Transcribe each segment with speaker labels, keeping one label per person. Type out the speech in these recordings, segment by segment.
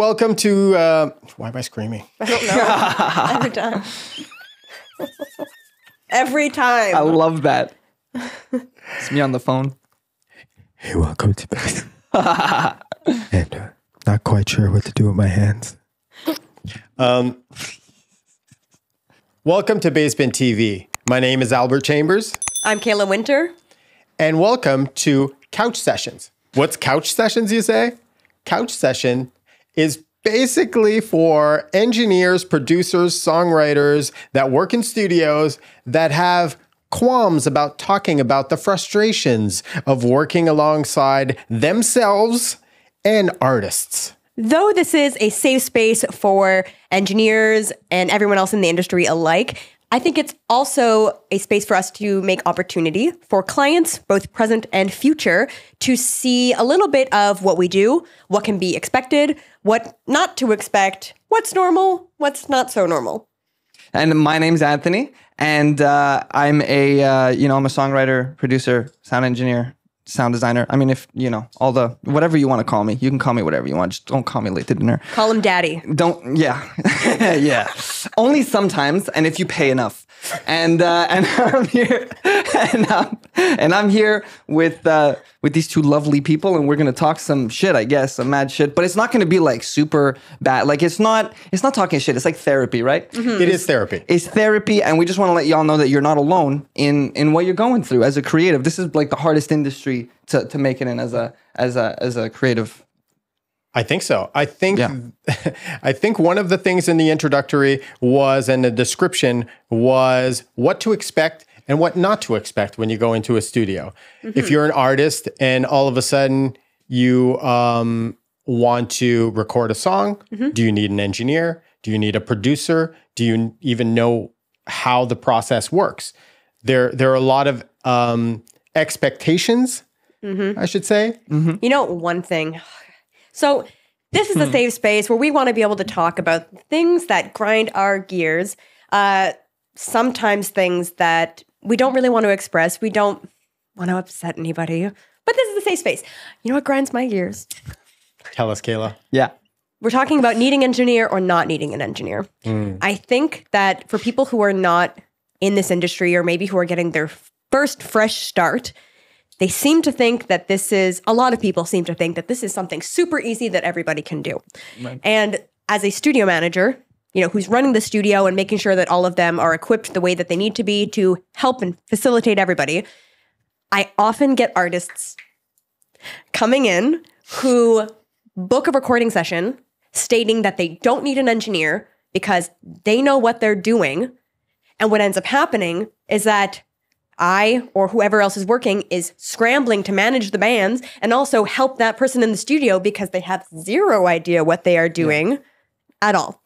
Speaker 1: welcome to. Uh, why am I screaming?
Speaker 2: I don't know. Every time. Every time.
Speaker 3: I love that. It's me on the phone.
Speaker 1: Hey, welcome to Base. and uh, not quite sure what to do with my hands. Um, welcome to Base Bin TV. My name is Albert Chambers,
Speaker 2: I'm Kayla Whynter.
Speaker 1: and welcome to Couch Sessions. What's Couch Sessions, you say? Couch Session is basically for engineers, producers, songwriters that work in studios that have qualms about talking about the frustrations of working alongside themselves and artists.
Speaker 2: Though this is a safe space for engineers and everyone else in the industry alike, I think it's also a space for us to make opportunity for clients, both present and future, to see a little bit of what we do, what can be expected, what not to expect, what's normal, what's not so normal.
Speaker 3: And my name's Anthony, and uh, I'm a uh, you know I'm a songwriter, producer, sound engineer, sound designer. I mean, if you know all the whatever you want to call me, you can call me whatever you want. Just don't call me late to dinner.
Speaker 2: Call him daddy.
Speaker 3: Don't yeah yeah. Only sometimes, and if you pay enough. And uh, and I'm here, and I'm, and I'm here with uh, with these two lovely people, and we're gonna talk some shit, I guess, some mad shit. But it's not gonna be like super bad. Like it's not it's not talking shit. It's like therapy, right? Mm-hmm.
Speaker 1: It is therapy.
Speaker 3: It's therapy, and we just want to let y'all know that you're not alone in in what you're going through as a creative. This is like the hardest industry to to make it in as a as a as a creative.
Speaker 1: I think so. I think
Speaker 3: Yeah.
Speaker 1: I think one of the things in the introductory was and the description was what to expect and what not to expect when you go into a studio. If you're an artist and all of a sudden you um, want to record a song, do you need an engineer? Do you need a producer? Do you even know how the process works? There, there are a lot of um, expectations, I should say.
Speaker 2: You know, one thing. So, this is a safe space where we want to be able to talk about things that grind our gears. Uh, sometimes things that we don't really want to express. We don't want to upset anybody. But this is a safe space. You know what grinds my gears?
Speaker 1: Tell us, Kayla.
Speaker 3: Yeah.
Speaker 2: We're talking about needing engineer or not needing an engineer. Mm. I think that for people who are not in this industry or maybe who are getting their first fresh start, they seem to think that this is a lot of people seem to think that this is something super easy that everybody can do. And as a studio manager, you know, who's running the studio and making sure that all of them are equipped the way that they need to be to help and facilitate everybody, I often get artists coming in who book a recording session stating that they don't need an engineer because they know what they're doing. And what ends up happening is that I or whoever else is working is scrambling to manage the bands and also help that person in the studio because they have zero idea what they are doing at all.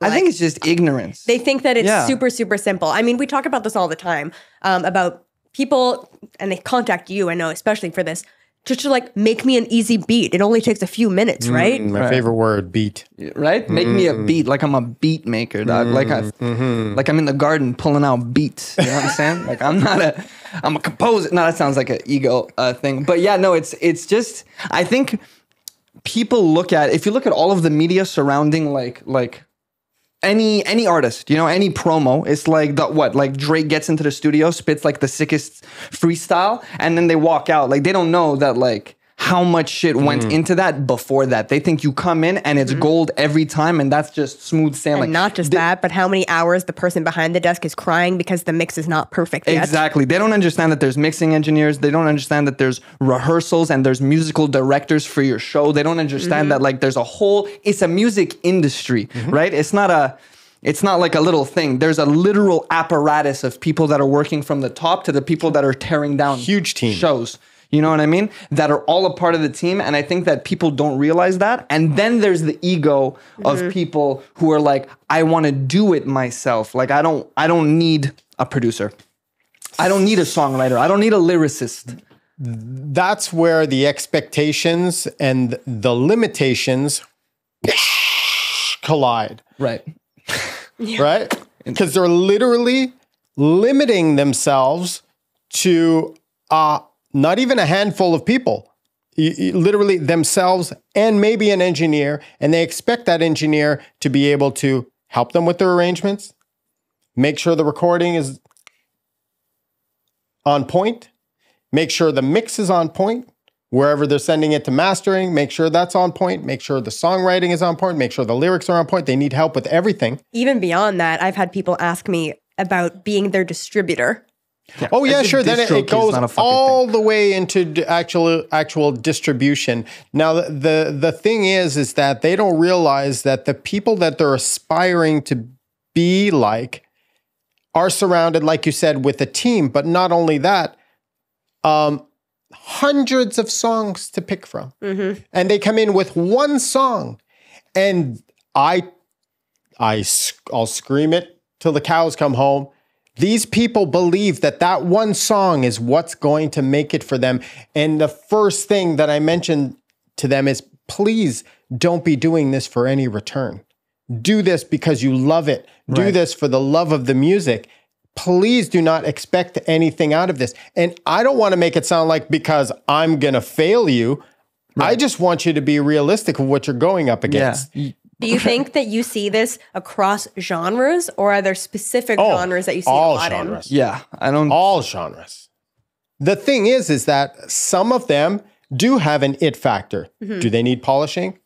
Speaker 3: I think it's just ignorance.
Speaker 2: They think that it's
Speaker 3: Yeah.
Speaker 2: super, super simple. I mean, we talk about this all the time um, about people, and they contact you, I know, especially for this, just to like make me an easy beat. It only takes a few minutes, right?
Speaker 1: My favorite word, beat.
Speaker 3: right? Make me a beat like I'm a beat maker, dog. Like I, like I'm in the garden pulling out beats. You know what I'm saying? like I'm not a, I'm a composer. No, that sounds like an ego uh, thing. But yeah, no, it's it's just I think people look at if you look at all of the media surrounding like like any any artist, you know, any promo, it's like the what? Like Drake gets into the studio, spits like the sickest freestyle, and then they walk out. Like they don't know that like how much shit went
Speaker 2: Mm.
Speaker 3: into that before that. They think you come in and it's gold every time, and that's just smooth sailing.
Speaker 2: Mm-hmm. And not just that, but how many hours the person behind the desk is crying because the mix is not perfect yet.
Speaker 3: Exactly. They don't understand that there's mixing engineers. They don't understand that there's rehearsals and there's musical directors for your show. They don't understand that like there's a whole it's a music industry, right? It's not a it's not like a little thing. There's a literal apparatus of people that are working from the top to the people that are tearing down
Speaker 1: Huge team.
Speaker 3: shows. You know what I mean? That are all a part of the team. And I think that people don't realize that. And then there's the ego of people who are like, I want to do it myself. Like I don't I don't need a producer. I don't need a songwriter. I don't need a lyricist.
Speaker 1: That's where the expectations and the limitations collide,
Speaker 3: Right.
Speaker 1: right? Because they're literally limiting themselves to uh, not even a handful of people. literally themselves and maybe an engineer, and they expect that engineer to be able to help them with their arrangements, make sure the recording is on point, make sure the mix is on point. Wherever they're sending it to mastering, make sure that's on point, make sure the songwriting is on point, make sure the lyrics are on point. They need help with everything.
Speaker 2: Even beyond that, I've had people ask me about being their distributor.
Speaker 1: Oh yeah, sure. Then it, it goes
Speaker 3: not a fucking
Speaker 1: all the way into actual actual distribution. Now the, the the thing is, is that they don't realize that the people that they're aspiring to be like are surrounded, like you said, with a team. But not only that, um, hundreds of songs to pick from, and they come in with one song, and I, I, I'll scream it till the cows come home. These people believe that that one song is what's going to make it for them. And the first thing that I mentioned to them is please don't be doing this for any return. Do this because you love it. Do
Speaker 3: Right.
Speaker 1: this for the love of the music. Please do not expect anything out of this. And I don't want to make it sound like because I'm going to fail you. I just want you to be realistic of what you're going up
Speaker 3: Yeah.
Speaker 1: Against.
Speaker 2: Do you think that you see this across genres, or are there specific
Speaker 1: Oh,
Speaker 2: genres that you see
Speaker 1: all
Speaker 2: a lot
Speaker 1: genres.
Speaker 3: Yeah. I don't.
Speaker 1: all genres. The thing is, is that some of them do have an it factor.
Speaker 2: Mm-hmm.
Speaker 1: Do they need polishing?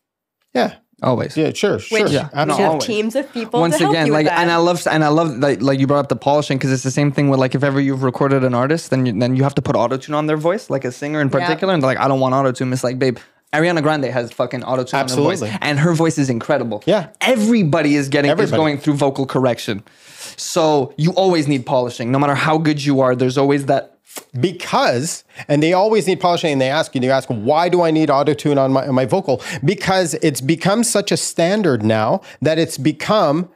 Speaker 1: Yeah,
Speaker 3: Always.
Speaker 1: yeah, sure, sure.
Speaker 2: Which
Speaker 3: Yeah,
Speaker 2: you
Speaker 3: no,
Speaker 2: should have
Speaker 3: always.
Speaker 2: teams of people
Speaker 3: Once
Speaker 2: to help
Speaker 3: again,
Speaker 2: you
Speaker 3: like,
Speaker 2: with that.
Speaker 3: and I love, and I love, like, like you brought up the polishing because it's the same thing with like if ever you've recorded an artist, then you, then you have to put auto tune on their voice, like a singer in
Speaker 2: Yeah.
Speaker 3: particular, and they're like, I don't want auto tune. It's like, babe, Ariana Grande has fucking auto tune on her
Speaker 1: Absolutely.
Speaker 3: voice, and her voice is incredible.
Speaker 1: Yeah.
Speaker 3: everybody is getting is
Speaker 1: Everybody.
Speaker 3: going through vocal correction, so you always need polishing, no matter how good you are. There's always that.
Speaker 1: because and they always need polishing and they ask you you ask why do i need auto tune on my, on my vocal because it's become such a standard now that it's become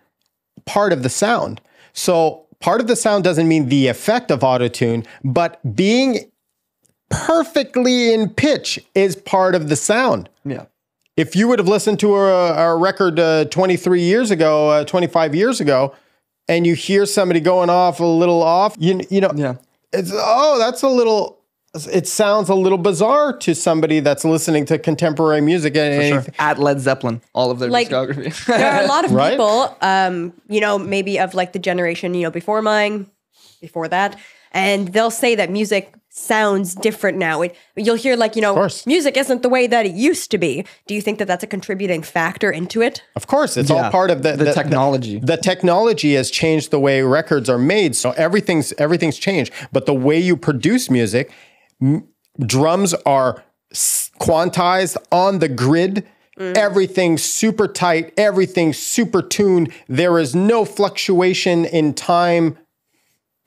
Speaker 1: part of the sound so part of the sound doesn't mean the effect of auto tune but being perfectly in pitch is part of the sound
Speaker 3: Yeah,
Speaker 1: if you would have listened to a, a record uh, 23 years ago, uh, 25 years ago, and you hear somebody going off a little off, you you know,
Speaker 3: Yeah.
Speaker 1: it's oh, that's a little. It sounds a little bizarre to somebody that's listening to contemporary music and
Speaker 3: sure. At Led Zeppelin, all of their
Speaker 2: Like,
Speaker 3: discography.
Speaker 2: there are a lot of
Speaker 1: Right?
Speaker 2: people, um, you know, maybe of like the generation, you know, before mine, before that, and they'll say that music sounds different now. It, you'll hear like, you know, music isn't the way that it used to be. Do you think that that's a contributing factor into it?
Speaker 1: Of course, it's
Speaker 3: Yeah.
Speaker 1: all part of the,
Speaker 3: The technology.
Speaker 1: The, technology has changed the way records are made, so everything's everything's changed. But the way you produce music, m- drums are s- quantized on the grid. Mm. Everything's super tight. Everything's super tuned. There is no fluctuation in time.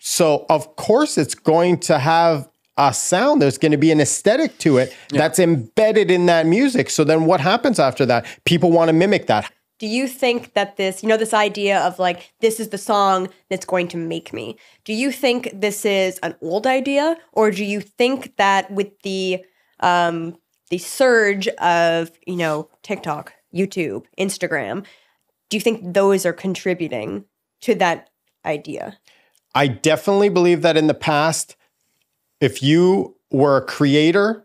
Speaker 1: So of course, it's going to have a sound. There's going to be an aesthetic to it that's embedded in that music. So then, what happens after that? People want to mimic that.
Speaker 2: Do you think that this, you know, this idea of like, this is the song that's going to make me, do you think this is an old idea? Or do you think that with the, um, the surge of, you know, TikTok, YouTube, Instagram, do you think those are contributing to that idea?
Speaker 1: I definitely believe that in the past, if you were a creator,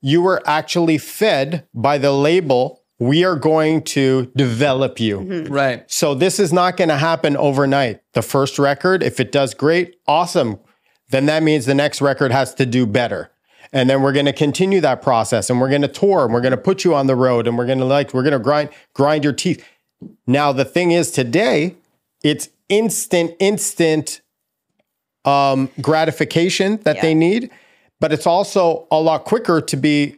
Speaker 1: you were actually fed by the label, we are going to develop you. Mm-hmm.
Speaker 3: right.
Speaker 1: So this is not going to happen overnight. The first record, if it does great, awesome. Then that means the next record has to do better. And then we're going to continue that process and we're going to tour and we're going to put you on the road and we're going to like we're going to grind grind your teeth. Now the thing is today, it's instant instant um, gratification that they need, but it's also a lot quicker to be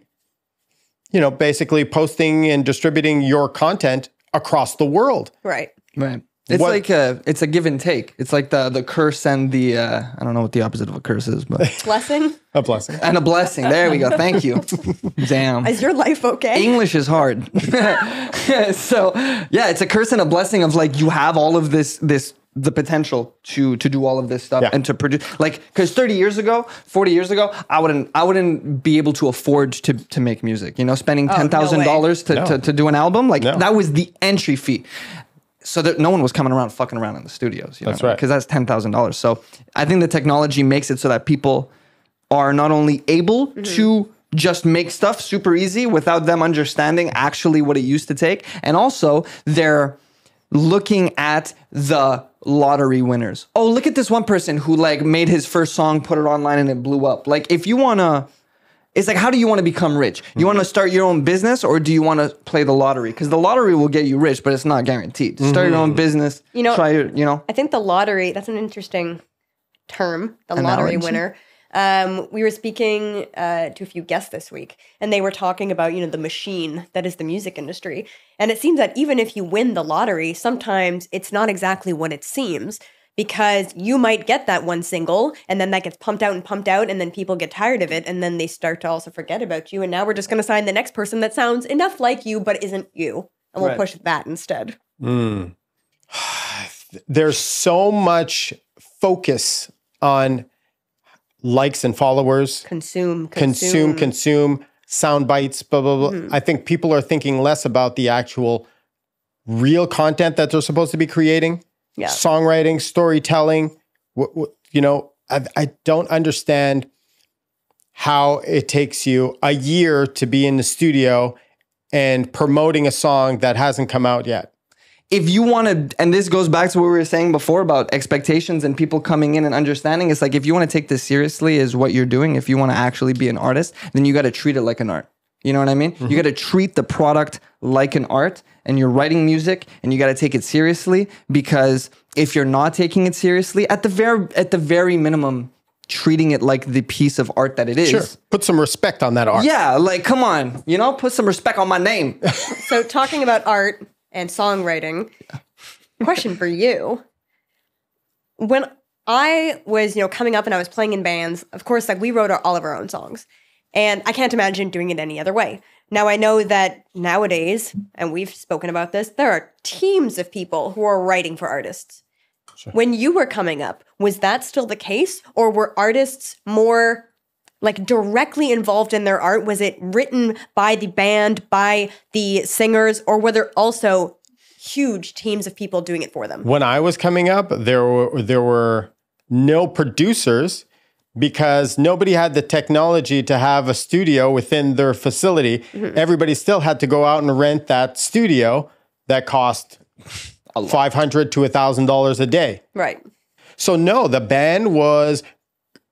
Speaker 1: you know, basically posting and distributing your content across the world.
Speaker 2: Right.
Speaker 3: Right. It's
Speaker 1: What-
Speaker 3: like a it's a give and take. It's like the the curse and the uh, I don't know what the opposite of a curse is, but
Speaker 2: Blessing?
Speaker 1: A blessing.
Speaker 3: and a blessing. There we go. Thank you. Damn.
Speaker 2: Is your life okay?
Speaker 3: English is hard. so yeah, it's a curse and a blessing of like you have all of this this the potential to to do all of this stuff
Speaker 1: Yeah.
Speaker 3: and to produce like because 30 years ago 40 years ago i wouldn't i wouldn't be able to afford to to make music you know spending $10000 to,
Speaker 1: No.
Speaker 3: to, to do an album like
Speaker 1: No.
Speaker 3: that was the entry fee so that no one was coming around fucking around in the studios you
Speaker 1: That's
Speaker 3: know
Speaker 1: right.
Speaker 3: because that's $10000 so i think the technology makes it so that people are not only able
Speaker 2: Mm-hmm.
Speaker 3: to just make stuff super easy without them understanding actually what it used to take. And also, they're looking at the lottery winners. Oh, look at this one person who like made his first song, put it online, and it blew up. Like, if you wanna, it's like, how do you want to become rich? You want to mm-hmm. start your own business, or do you want to play the lottery? Because the lottery will get you rich, but it's not guaranteed. Start your own mm-hmm. business.
Speaker 2: You know-
Speaker 3: try your, you know.
Speaker 2: I think the lottery, that's an interesting term, the lottery
Speaker 3: Analogy.
Speaker 2: winner. Um, we were speaking uh, to a few guests this week, and they were talking about, you know, the machine that is the music industry. And it seems that even if you win the lottery, sometimes it's not exactly what it seems because you might get that one single and then that gets pumped out and pumped out and then people get tired of it and then they start to also forget about you and now we're just going to sign the next person that sounds enough like you but isn't you and we'll
Speaker 3: Right.
Speaker 2: push that instead
Speaker 1: There's so much focus on likes and followers,
Speaker 2: consume
Speaker 1: consume, consume, sound bites, blah, blah, blah.
Speaker 2: Mm-hmm.
Speaker 1: I think people are thinking less about the actual real content that they're supposed to be creating,
Speaker 2: Yeah.
Speaker 1: songwriting, storytelling. Wh- wh- you know, I, I don't understand how it takes you a year to be in the studio and promoting a song that hasn't come out yet.
Speaker 3: If you want to, and this goes back to what we were saying before about expectations and people coming in and understanding, it's like if you want to take this seriously, is what you're doing. If you want to actually be an artist, then you got to treat it like an art. You know what I mean? You mm-hmm. got to treat the product like an art, and you're writing music, and you got to take it seriously because if you're not taking it seriously, at the very at the very minimum, treating it like the piece of art that it is.
Speaker 1: Sure. Put some respect on that art.
Speaker 3: Yeah, like come on, you know, put some respect on my name.
Speaker 2: So, talking about art and songwriting, question for you. When I was, you know, coming up and I was playing in bands, of course, like we wrote our, all of our own songs. And I can't imagine doing it any other way. Now, I know that nowadays, and we've spoken about this, there are teams of people who are writing for artists. When you were coming up, was that still the case? Or were artists more like directly involved in their art? Was it written by the band, by the singers, or were there also huge teams of people doing it for them?
Speaker 1: when I was coming up, there were there were no producers because nobody had the technology to have a studio within their facility. Mm-hmm. Everybody still had to go out and rent that studio that cost five hundred to thousand dollars a day.
Speaker 2: Right.
Speaker 1: So no, the band was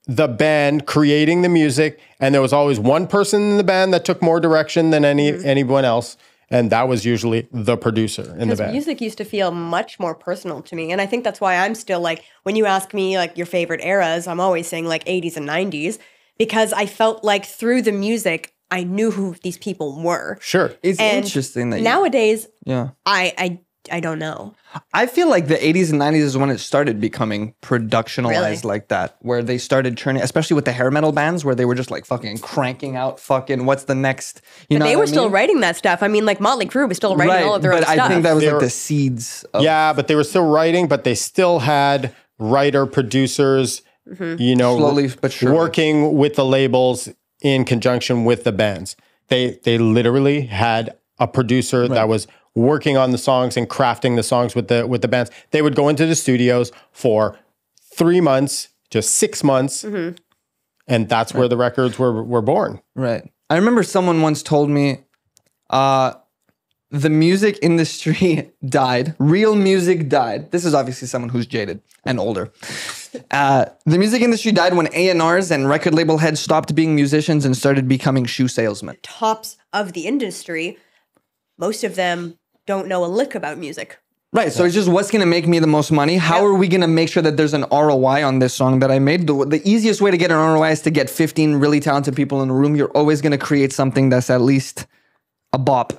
Speaker 1: the band creating the music, and there was always one person in the band that took more direction than any mm-hmm. anyone else, and that was usually the producer in the band.
Speaker 2: music used to feel much more personal to me. And I think that's why I'm still like, when you ask me like your favorite eras, I'm always saying like 80s and 90s, because I felt like through the music, I knew who these people were.
Speaker 1: Sure.
Speaker 3: It's
Speaker 2: And
Speaker 3: interesting that you,
Speaker 2: Nowadays,
Speaker 3: yeah.
Speaker 2: I, I, I don't know.
Speaker 3: I feel like the 80s and 90s is when it started becoming productionalized
Speaker 2: Really?
Speaker 3: like that, where they started turning, especially with the hair metal bands, where they were just like fucking cranking out fucking what's the next, you know?
Speaker 2: they
Speaker 3: what
Speaker 2: were
Speaker 3: I
Speaker 2: still
Speaker 3: mean?
Speaker 2: writing that stuff. I mean, like Motley Crue was still writing
Speaker 3: right,
Speaker 2: all of their
Speaker 3: but
Speaker 2: own
Speaker 3: I
Speaker 2: stuff.
Speaker 3: think that was
Speaker 1: They
Speaker 3: like
Speaker 1: were-
Speaker 3: the seeds. Of,
Speaker 1: Yeah, but they were still writing, but they still had writer producers, mm-hmm. you know,
Speaker 3: Slowly but surely.
Speaker 2: working
Speaker 1: with the labels in conjunction with the bands. They they literally had a producer that was working on the songs and crafting the songs with the with the bands. They would go into the studios for three months, just six months, and that's where the records were were born.
Speaker 3: Right. I remember someone once told me, uh, the music industry died. Real music died. This is obviously someone who's jaded and older. Uh, the music industry died when A&Rs and record label heads stopped being musicians and started becoming shoe salesmen.
Speaker 2: tops of the industry, most of them don't know a lick about music.
Speaker 3: Right. So it's just what's going to make me the most money? How
Speaker 2: Yep.
Speaker 3: are we going to make sure that there's an ROI on this song that I made? The, the easiest way to get an ROI is to get 15 really talented people in a room. You're always going to create something that's at least a bop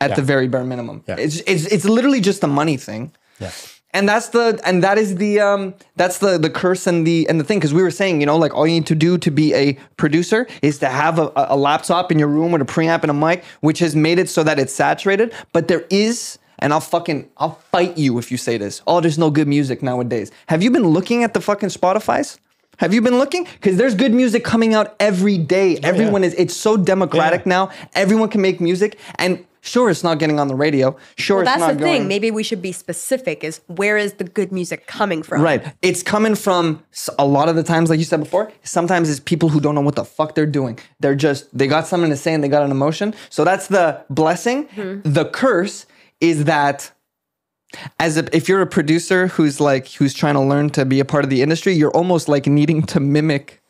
Speaker 3: at the very bare minimum.
Speaker 1: Yeah.
Speaker 3: It's, it's it's literally just a money thing.
Speaker 1: Yeah.
Speaker 3: And that's the and that is the um that's the the curse and the and the thing. Because we were saying you know like all you need to do to be a producer is to have a, a laptop in your room with a preamp and a mic which has made it so that it's saturated. But there is and I'll fucking I'll fight you if you say this. Oh there's no good music nowadays. Have you been looking at the fucking Spotify's? Have you been looking? Because there's good music coming out every day. Everyone is it's so democratic
Speaker 1: Yeah.
Speaker 3: now. Everyone can make music. And Sure, it's not getting on the radio. Sure,
Speaker 2: Well,
Speaker 3: it's
Speaker 2: that's
Speaker 3: not
Speaker 2: the thing.
Speaker 3: going.
Speaker 2: Maybe we should be specific. Is where is the good music coming from?
Speaker 3: Right. It's coming from a lot of the times, like you said before, sometimes it's people who don't know what the fuck they're doing. They're just, they got something to say and they got an emotion. So that's the blessing. Hmm. The curse is that as a, if you're a producer who's like, who's trying to learn to be a part of the industry, you're almost like needing to mimic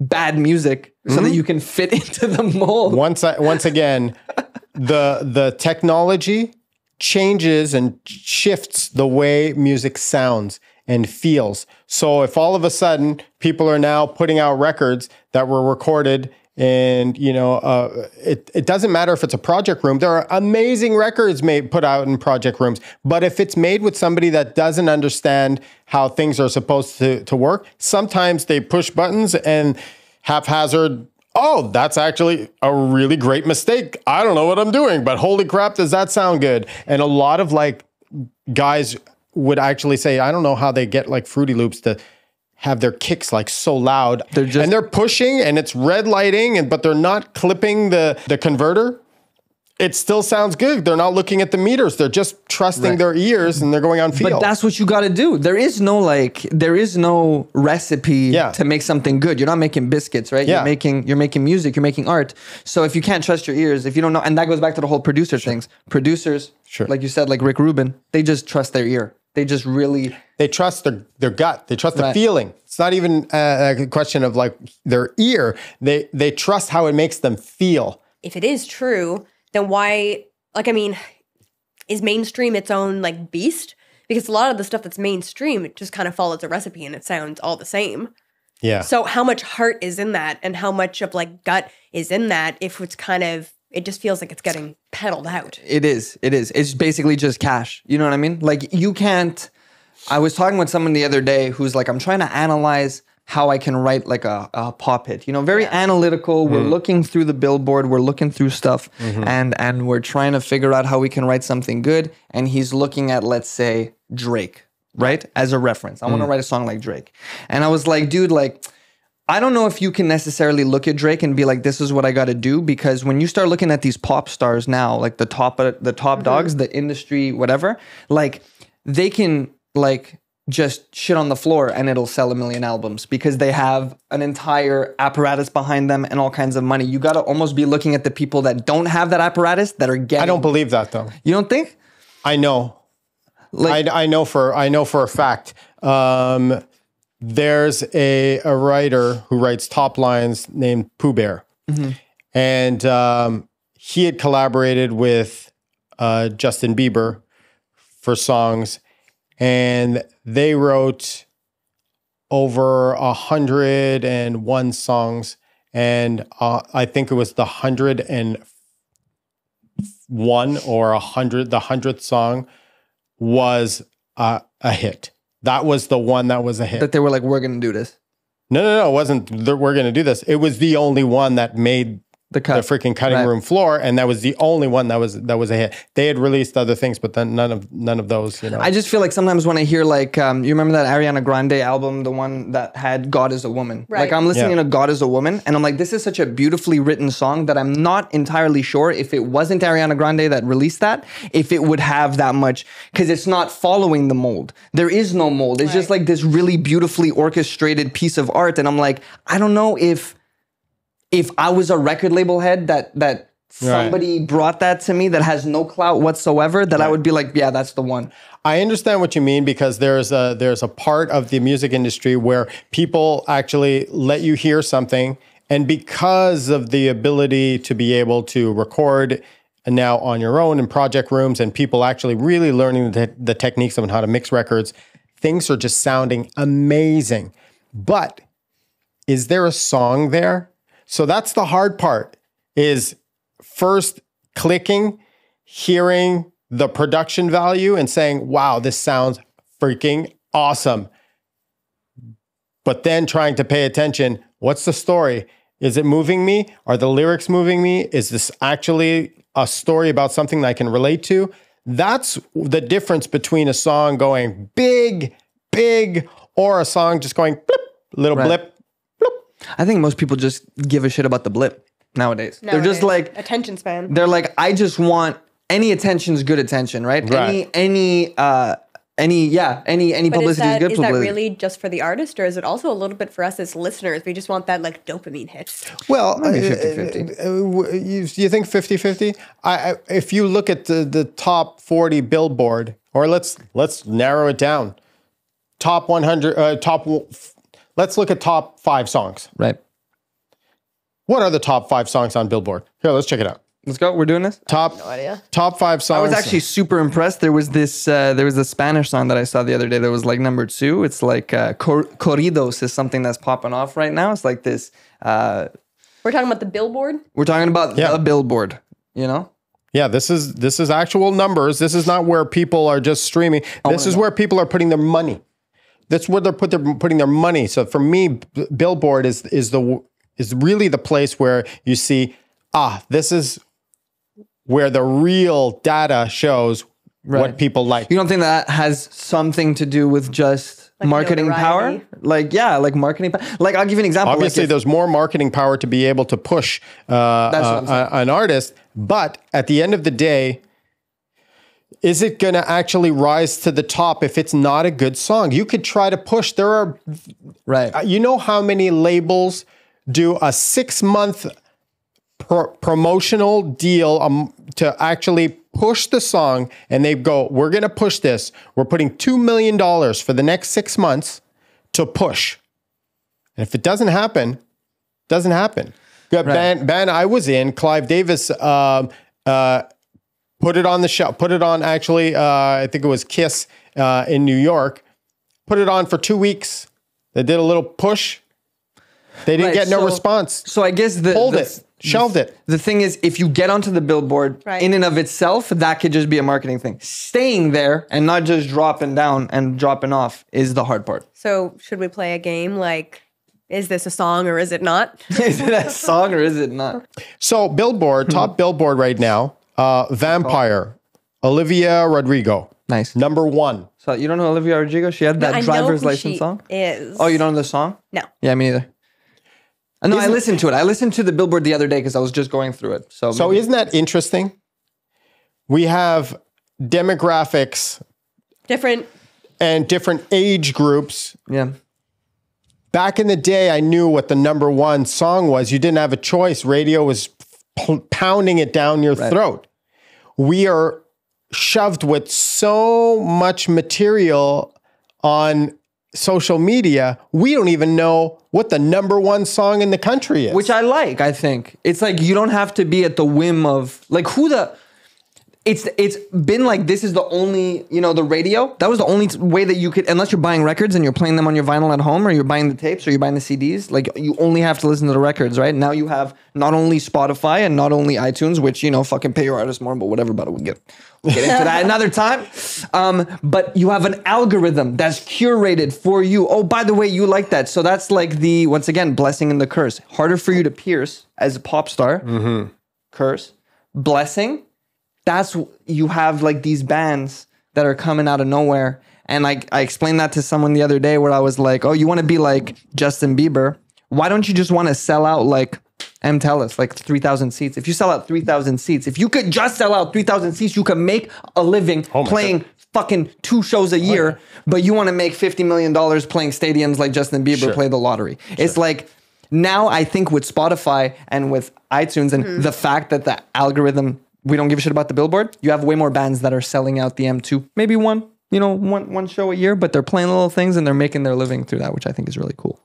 Speaker 3: bad music so that hmm? you can fit into the mold.
Speaker 1: once I, once again, the the technology changes and shifts the way music sounds and feels. So if all of a sudden people are now putting out records that were recorded and you know uh, it, it doesn't matter if it's a project room there are amazing records made put out in project rooms but if it's made with somebody that doesn't understand how things are supposed to, to work sometimes they push buttons and haphazard oh, that's actually a really great mistake. I don't know what I'm doing, but holy crap, does that sound good? And a lot of like guys would actually say, I don't know how they get like Fruity Loops to have their kicks like so loud.
Speaker 3: They're just-
Speaker 1: and they're pushing and it's red lighting and but they're not clipping the the converter. It still sounds good. They're not looking at the meters. They're just trusting their ears and they're going on feel.
Speaker 3: But that's what you got to do. There is no like, there is no recipe
Speaker 1: Yeah.
Speaker 3: to make something good. You're not making biscuits, right?
Speaker 1: Yeah.
Speaker 3: You're making you're making music. You're making art. So if you can't trust your ears, if you don't know, and that goes back to the whole producer things. Producers,
Speaker 1: Sure.
Speaker 3: like you said, like Rick Rubin, they just trust their ear. They just really
Speaker 1: they trust their, their gut. They trust the
Speaker 3: Right.
Speaker 1: feeling. It's not even a, a question of like their ear. They they trust how it makes them feel.
Speaker 2: If it is true, then why? Like, I mean, is mainstream its own like beast? Because a lot of the stuff that's mainstream, it just kind of follows a recipe and it sounds all the same.
Speaker 1: Yeah.
Speaker 2: So how much heart is in that, and how much of like gut is in that? If it's kind of, it just feels like it's getting peddled out.
Speaker 3: It is. It is. It's basically just cash. You know what I mean? Like you can't. I was talking with someone the other day who's like, I'm trying to analyze how I can write like a, a pop hit. You know, very analytical. We're mm-hmm. looking through the billboard. We're looking through stuff, mm-hmm. and and we're trying to figure out how we can write something good. And he's looking at, let's say, Drake, right, as a reference. I want to mm. write a song like Drake. And I was like, dude, like. I don't know if you can necessarily look at Drake and be like, "This is what I got to do," because when you start looking at these pop stars now, like the top, uh, the top mm-hmm. dogs, the industry, whatever, like they can like just shit on the floor and it'll sell a million albums because they have an entire apparatus behind them and all kinds of money. You got to almost be looking at the people that don't have that apparatus that are getting.
Speaker 1: I don't believe that though.
Speaker 3: You don't think?
Speaker 1: I know.
Speaker 3: Like,
Speaker 1: I, I know for I know for a fact. Um, there's a a writer who writes top lines named Pooh Bear, and um, he had collaborated with uh, Justin Bieber for songs, and they wrote over a hundred and one songs, and uh, I think it was the hundred and one or a hundred, the hundredth song was a, a hit. That was the one that was a hit.
Speaker 3: that they were like, "We're gonna do this."
Speaker 1: no, no, no, it wasn't. that We're going to do this. It was the only one that made
Speaker 3: The cut.
Speaker 1: the freaking cutting
Speaker 3: Right.
Speaker 1: room floor, and that was the only one that was that was a hit. They had released other things, but then none of none of those. You know,
Speaker 3: I just feel like sometimes when I hear like um, you remember that Ariana Grande album, the one that had "God is a Woman."
Speaker 2: Right.
Speaker 3: Like I'm listening
Speaker 1: Yeah.
Speaker 3: to "God is a Woman," and I'm like, this is such a beautifully written song that I'm not entirely sure if it wasn't Ariana Grande that released that, if it would have that much because it's not following the mold. There is no mold. It's just like this really beautifully orchestrated piece of art, and I'm like, I don't know if if I was a record label head that that. Somebody brought that to me that has no clout whatsoever. That I would be like, yeah, that's the one.
Speaker 1: I understand what you mean because there's a there's a part of the music industry where people actually let you hear something, and because of the ability to be able to record now on your own in project rooms, and people actually really learning the, the techniques of how to mix records, things are just sounding amazing. But is there a song there? So that's the hard part. Is first clicking, hearing the production value and saying, wow, this sounds freaking awesome. But then trying to pay attention, what's the story? Is it moving me? Are the lyrics moving me? Is this actually a story about something that I can relate to? That's the difference between a song going big, big, or a song just going blip, little
Speaker 3: Right.
Speaker 1: blip.
Speaker 3: I think most people just give a shit about the blip. nowadays. They're just like
Speaker 2: attention span.
Speaker 3: they're like I just want any attention's good attention, right?
Speaker 1: Right.
Speaker 3: Any any uh any yeah any any
Speaker 2: But
Speaker 3: publicity is,
Speaker 2: that,
Speaker 3: good
Speaker 2: is that
Speaker 3: publicity.
Speaker 2: really just for the artist, or is it also a little bit for us as listeners? We just want that like dopamine hit.
Speaker 1: Well,
Speaker 3: Maybe
Speaker 1: uh,
Speaker 3: 50-50.
Speaker 1: uh, uh, you, you think 50 50? I, I, if you look at the, the top 40 billboard, or let's let's narrow it down. Top 100, uh, top, w- f- let's look at top five songs.
Speaker 3: right.
Speaker 1: What are the top five songs on Billboard? Here, let's check it out.
Speaker 3: Let's go. We're doing this.
Speaker 1: Top, no
Speaker 2: idea.
Speaker 1: top five songs.
Speaker 3: I was actually super impressed. There was this uh, there was a Spanish song that I saw the other day that was like number two. It's like uh, cor- corridos is something that's popping off right now. It's like this. Uh,
Speaker 2: We're talking about the billboard.
Speaker 3: we're talking about
Speaker 1: Yeah.
Speaker 3: the billboard. You know.
Speaker 1: Yeah, this is this is actual numbers. This is not where people are just streaming. This is where people are putting their money. That's where they're put their putting their money. So for me, B- Billboard is is the is really the place where you see ah, this is where the real data shows
Speaker 3: Right.
Speaker 1: what people like.
Speaker 3: You don't think that has something to do with just marketing power? Like yeah, like marketing. power. Like I'll give you an example.
Speaker 1: Obviously,
Speaker 3: like if-
Speaker 1: there's more marketing power to be able to push uh,
Speaker 3: That's what I'm
Speaker 1: uh, an artist. But at the end of the day, is it going to actually rise to the top if it's not a good song? You could try to push. There are,
Speaker 3: right.
Speaker 1: you know, how many labels do a six month pro- promotional deal um, to actually push the song, and they go, "We're going to push this. We're putting two million dollars for the next six months to push." And if it doesn't happen, doesn't happen. Good band, band I was in, Clive Davis, um, uh, put it on the show. Put it on actually. Uh, I think it was Kiss uh, in New York. Put it on for two weeks. They did a little push. They didn't
Speaker 3: Right,
Speaker 1: get no
Speaker 3: so-
Speaker 1: response.
Speaker 3: So I guess the
Speaker 1: Hold it. Shelved it.
Speaker 3: The thing is, if you get onto the billboard
Speaker 2: Right.
Speaker 3: in and of itself, that could just be a marketing thing. Staying there and not just dropping down and dropping off is the hard part.
Speaker 2: So should we play a game like, is this a song or is it not?
Speaker 3: is it a song or is it not?
Speaker 1: So Billboard,
Speaker 3: Hmm.
Speaker 1: top Billboard right now, uh, Vampire, Olivia Rodrigo,
Speaker 3: Nice.
Speaker 1: number one.
Speaker 3: So you don't know Olivia Rodrigo? She had that
Speaker 2: I know
Speaker 3: driver's
Speaker 2: who
Speaker 3: license
Speaker 2: she
Speaker 3: song.
Speaker 2: Is
Speaker 3: Oh, you don't know the song?
Speaker 2: No.
Speaker 3: Yeah, me neither. Uh, No, I
Speaker 1: Isn't-
Speaker 3: listened to it. I listened to the Billboard the other day because I was just going through it. So,
Speaker 1: So
Speaker 3: maybe-
Speaker 1: isn't that interesting? We have demographics
Speaker 2: Different.
Speaker 1: and different age groups.
Speaker 3: yeah,
Speaker 1: Back in the day, I knew what the number one song was. You didn't have a choice. Radio was p- pounding it down your throat. We are shoved with so much material on social media. We don't even know what the number one song in the country is.
Speaker 3: which I like. I think it's like you don't have to be at the whim of like who the. It's it's been like this is the only you know the radio. That was the only way that you could unless you're buying records and you're playing them on your vinyl at home or you're buying the tapes or you're buying the CDs like you only have to listen to the records right? Now you have not only Spotify and not only iTunes which you know fucking pay your artist more but whatever but we'll get we'll get into that another time. Um, but you have an algorithm that's curated for you. Oh by the way you like that. So that's like the once again blessing and the curse. Harder for you to pierce as a pop star. Curse. Blessing that's you have like these bands that are coming out of nowhere. And like I explained that to someone the other day where I was like oh you want to be like Justin Bieber? Why don't you just want to sell out like M Telus like 3000 seats? If you sell out 3000 seats if you could just sell out 3000 seats you could make a living
Speaker 1: Oh my
Speaker 3: playing fucking two shows a year but you want to make 50 million dollars playing stadiums like Justin Bieber
Speaker 1: Sure.
Speaker 3: play the lottery. It's like now I think with Spotify and with iTunes and hmm. the fact that the algorithm we don't give a shit about the billboard, you have way more bands that are selling out the M2. Maybe one, you know, one one show a year, but they're playing little things and they're making their living through that, which I think is really cool.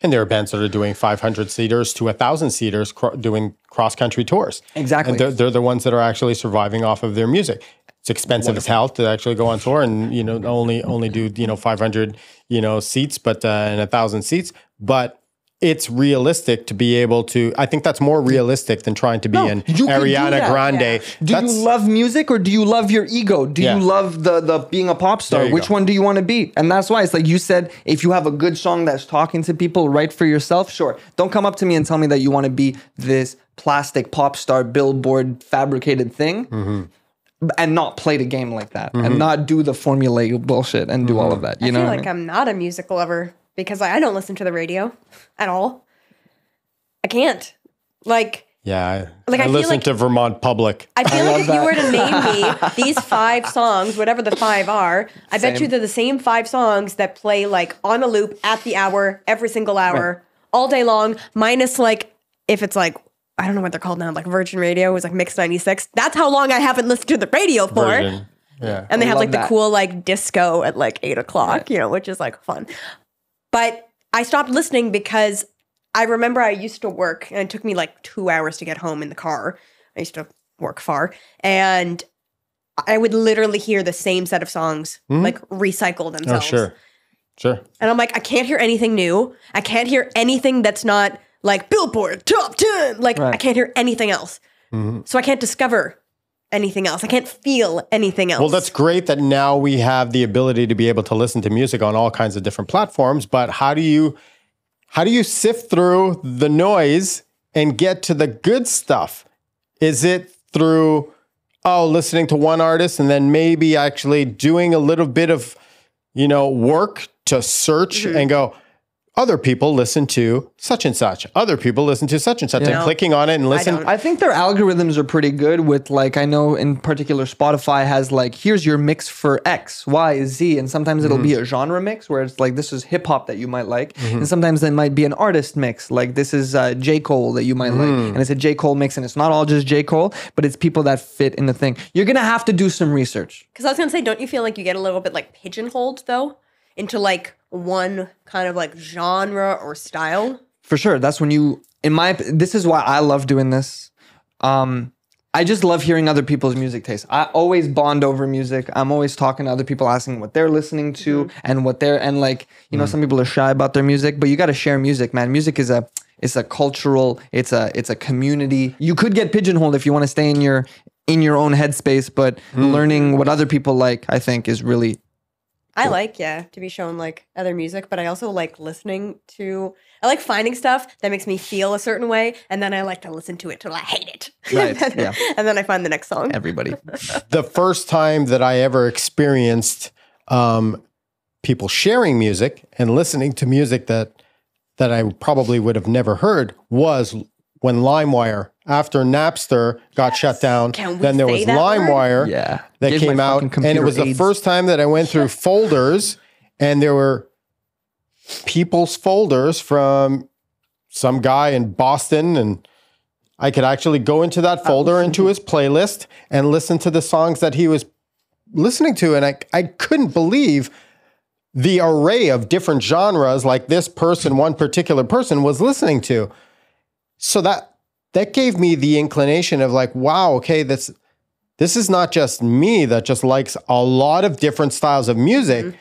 Speaker 1: And there are bands that are doing 500 seaters to 1,000 seaters cro- doing cross country tours.
Speaker 3: Exactly.
Speaker 1: And they're, they're the ones that are actually surviving off of their music. It's expensive as hell to actually go on tour and, you know, only only do, you know, 500, you know, seats, but uh, and 1,000 seats. But it's realistic to be able to, I think that's more realistic than trying to be in
Speaker 3: you could do
Speaker 1: Ariana
Speaker 3: that.
Speaker 1: Grande.
Speaker 2: Yeah.
Speaker 3: Do
Speaker 1: That's-
Speaker 3: you love music or do you love your ego? Do
Speaker 1: Yeah.
Speaker 3: you love the the being a pop star? Which
Speaker 1: go.
Speaker 3: one do you want to be? And that's why it's like you said, if you have a good song that's talking to people, write for yourself. Sure. Don't come up to me and tell me that you want to be this plastic pop star billboard fabricated thing.
Speaker 1: Mm-hmm.
Speaker 3: And not play the game like that, and not do the formulaic bullshit, and do all of that. You
Speaker 2: I
Speaker 3: know,
Speaker 2: feel
Speaker 3: what I
Speaker 2: like
Speaker 3: mean?
Speaker 2: I'm not a music lover because I I don't listen to the radio at all. I can't. Like
Speaker 1: Yeah, I,
Speaker 2: Like,
Speaker 1: I,
Speaker 2: I
Speaker 1: listen
Speaker 2: like-
Speaker 1: to Vermont Public.
Speaker 2: I feel like if
Speaker 3: love
Speaker 2: you were to name me these five songs, whatever the five are, I bet you they're the same five songs that play like on a loop at the hour, every single hour, all day long, minus like if it's like I don't know what they're called now, like Virgin Radio was like Mix 96. That's how long I haven't listened to the radio for.
Speaker 1: version. Yeah.
Speaker 2: And they
Speaker 3: I
Speaker 2: have like the
Speaker 3: that.
Speaker 2: cool like disco at like eight o'clock, you know, which is like fun. But I stopped listening because I remember I used to work and it took me like two hours to get home in the car. I used to work far and I would literally hear the same set of songs hmm? like recycle
Speaker 1: Oh,
Speaker 2: themselves.
Speaker 1: sure. Sure.
Speaker 2: And I'm like, I can't hear anything new. I can't hear anything that's not like Billboard top 10. Like, I can't hear anything else. Mm-hmm. So I can't discover anything else. I can't feel anything else.
Speaker 1: Well, that's great that now we have the ability to be able to listen to music on all kinds of different platforms, but how do you how do you sift through the noise and get to the good stuff? Is it through oh, listening to one artist and then maybe actually doing a little bit of, you know, work to search
Speaker 2: Mm-hmm.
Speaker 1: and go other people listen to such and such. Other people listen to such and such and
Speaker 2: No.
Speaker 1: clicking on it and listen.
Speaker 2: don't.
Speaker 3: I think their algorithms are pretty good with like I know in particular Spotify has like here's your mix for X, Y, Z, and sometimes it'll be a mhm. genre mix where it's like this is hip hop that you might like, mhm. and sometimes it might be an artist mix like this is uh, J Cole that you might like, mm. and it's a J Cole mix, and it's not all just J Cole, but it's people that fit in the thing. You're gonna have to do some research.
Speaker 2: Because I was gonna say, don't you feel like you get a little bit like pigeonholed though into like one kind of like genre or style?
Speaker 3: for sure. That's when you in my this is why i love doing this. Um i just love hearing other people's music tastes. I always bond over music. I'm always talking to other people asking what they're listening to mm-hmm. and what they're and like you know mm. some people are shy about their music but you got to share music man. Music is a it's a cultural it's a it's a community. You could get pigeonholed if you want to stay in your in your own headspace but mm. learning what other people like i think is really
Speaker 2: I like, yeah, to be shown like other music, but I also like listening to. I like finding stuff that makes me feel a certain way, and then I like to listen to it till I hate it.
Speaker 3: Right,
Speaker 2: and, then,
Speaker 3: yeah.
Speaker 2: and then I find the next song.
Speaker 3: everybody
Speaker 1: the first time that I ever experienced um, people sharing music and listening to music that that I probably would have never heard was when LimeWire, after Napster got shut down, then there was
Speaker 2: that word?
Speaker 1: LimeWire
Speaker 3: Yeah.
Speaker 1: that
Speaker 3: Give
Speaker 1: came out, and it
Speaker 3: computer
Speaker 1: was the first time that I went through folders, and there were people's folders from some guy in Boston, and I could actually go into that oh. folder, into his playlist, and listen to the songs that he was listening to, and I I couldn't believe the array of different genres like this person, one particular person was listening to. So that that gave me the inclination of like, wow, okay, this this is not just me that just likes a lot of different styles of music. Mm-hmm.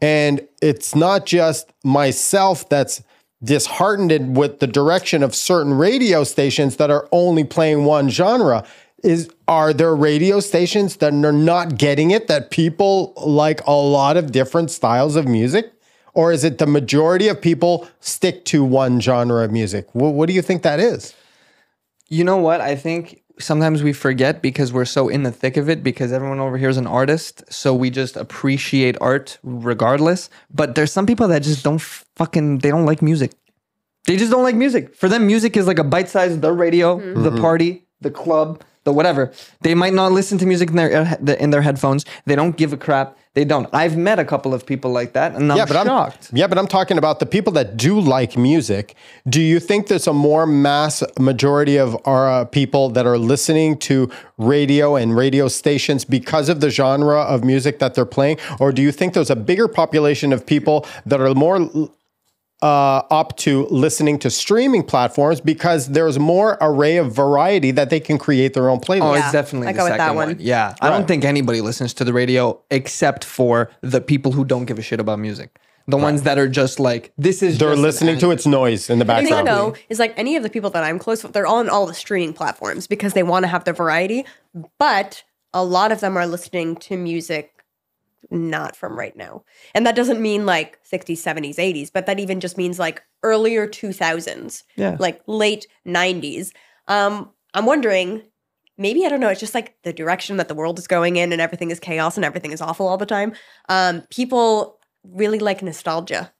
Speaker 1: And it's not just myself that's disheartened with the direction of certain radio stations that are only playing one genre. Is are there radio stations that are not getting it that people like a lot of different styles of music? Or is it the majority of people stick to one genre of music? What, what do you think that is?
Speaker 3: You know what? I think sometimes we forget because we're so in the thick of it because everyone over here is an artist. So we just appreciate art regardless. But there's some people that just don't fucking, they don't like music. They just don't like music. For them, music is like a bite size, the radio, mm-hmm. the mm-hmm. party, the club, the whatever. They might not listen to music in their in their headphones. They don't give a crap. They don't. I've met a couple of people like that, and I'm
Speaker 1: yeah, but
Speaker 3: shocked.
Speaker 1: I'm yeah, but I'm talking about the people that do like music. Do you think there's a more mass majority of our uh, people that are listening to radio and radio stations because of the genre of music that they're playing, or do you think there's a bigger population of people that are more uh, up to listening to streaming platforms because there's more array of variety that they can create their own playlist?
Speaker 3: Oh,
Speaker 2: Yeah,
Speaker 3: it's definitely
Speaker 2: I
Speaker 3: the
Speaker 2: go with
Speaker 3: second
Speaker 2: that
Speaker 3: one.
Speaker 2: one.
Speaker 3: Yeah, I don't think anybody listens to the radio except for the people who don't give a shit about music. The ones that are just like, this is.
Speaker 1: they're
Speaker 3: just an
Speaker 1: listening to its noise in the
Speaker 2: background. thing I know is like any of the people that I'm close with, they're on all the streaming platforms because they want to have their variety. But a lot of them are listening to music not from right now. And that doesn't mean like 60s, 70s, 80s, but that even just means like earlier 2000s,
Speaker 3: Yeah.
Speaker 2: like late 90s. Um, I'm wondering, maybe, I don't know, it's just like the direction that the world is going in and everything is chaos and everything is awful all the time. Um, people really like nostalgia.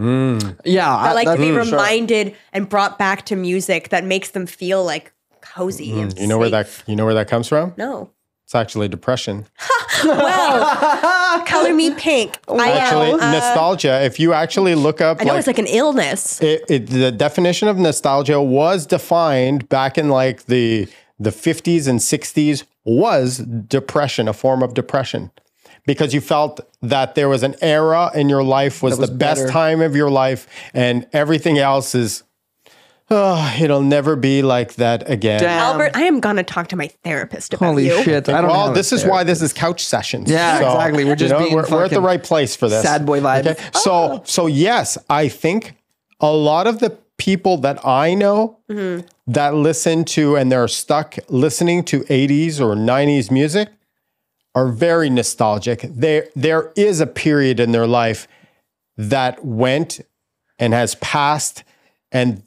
Speaker 2: Mm.
Speaker 3: Yeah, I,
Speaker 2: that like
Speaker 3: that's
Speaker 2: they
Speaker 3: for sure.
Speaker 2: reminded and brought back to music that makes them feel like cozy. and
Speaker 1: Mm, You know where that you know where that comes from?
Speaker 2: No.
Speaker 1: It's actually depression.
Speaker 2: Well, color me pink. I
Speaker 1: Actually,
Speaker 2: know. uh,
Speaker 1: nostalgia. If you actually look up
Speaker 2: I know
Speaker 1: like
Speaker 2: it's like an illness.
Speaker 1: it, it, the definition of nostalgia was defined back in like the the 50s and 60s was depression, a form of depression. Because you felt that there was an era in your life was,
Speaker 3: was
Speaker 1: the best
Speaker 3: better.
Speaker 1: time of your life and everything else is oh, it'll never be like that again.
Speaker 3: Damn.
Speaker 2: Albert, I am gonna talk to my therapist about
Speaker 3: Holy
Speaker 2: you.
Speaker 3: shit! I don't
Speaker 1: well,
Speaker 3: have
Speaker 1: this is
Speaker 3: therapist.
Speaker 1: why this is couch sessions.
Speaker 3: Yeah, exactly. We're just being
Speaker 1: we're, we're at the right place for this.
Speaker 3: sad boy vibes.
Speaker 1: So, oh. so yes, I think a lot of the people that I know mm-hmm. that listen to and they're stuck listening to 80s or 90s music are very nostalgic. There, there is a period in their life that went and has passed, and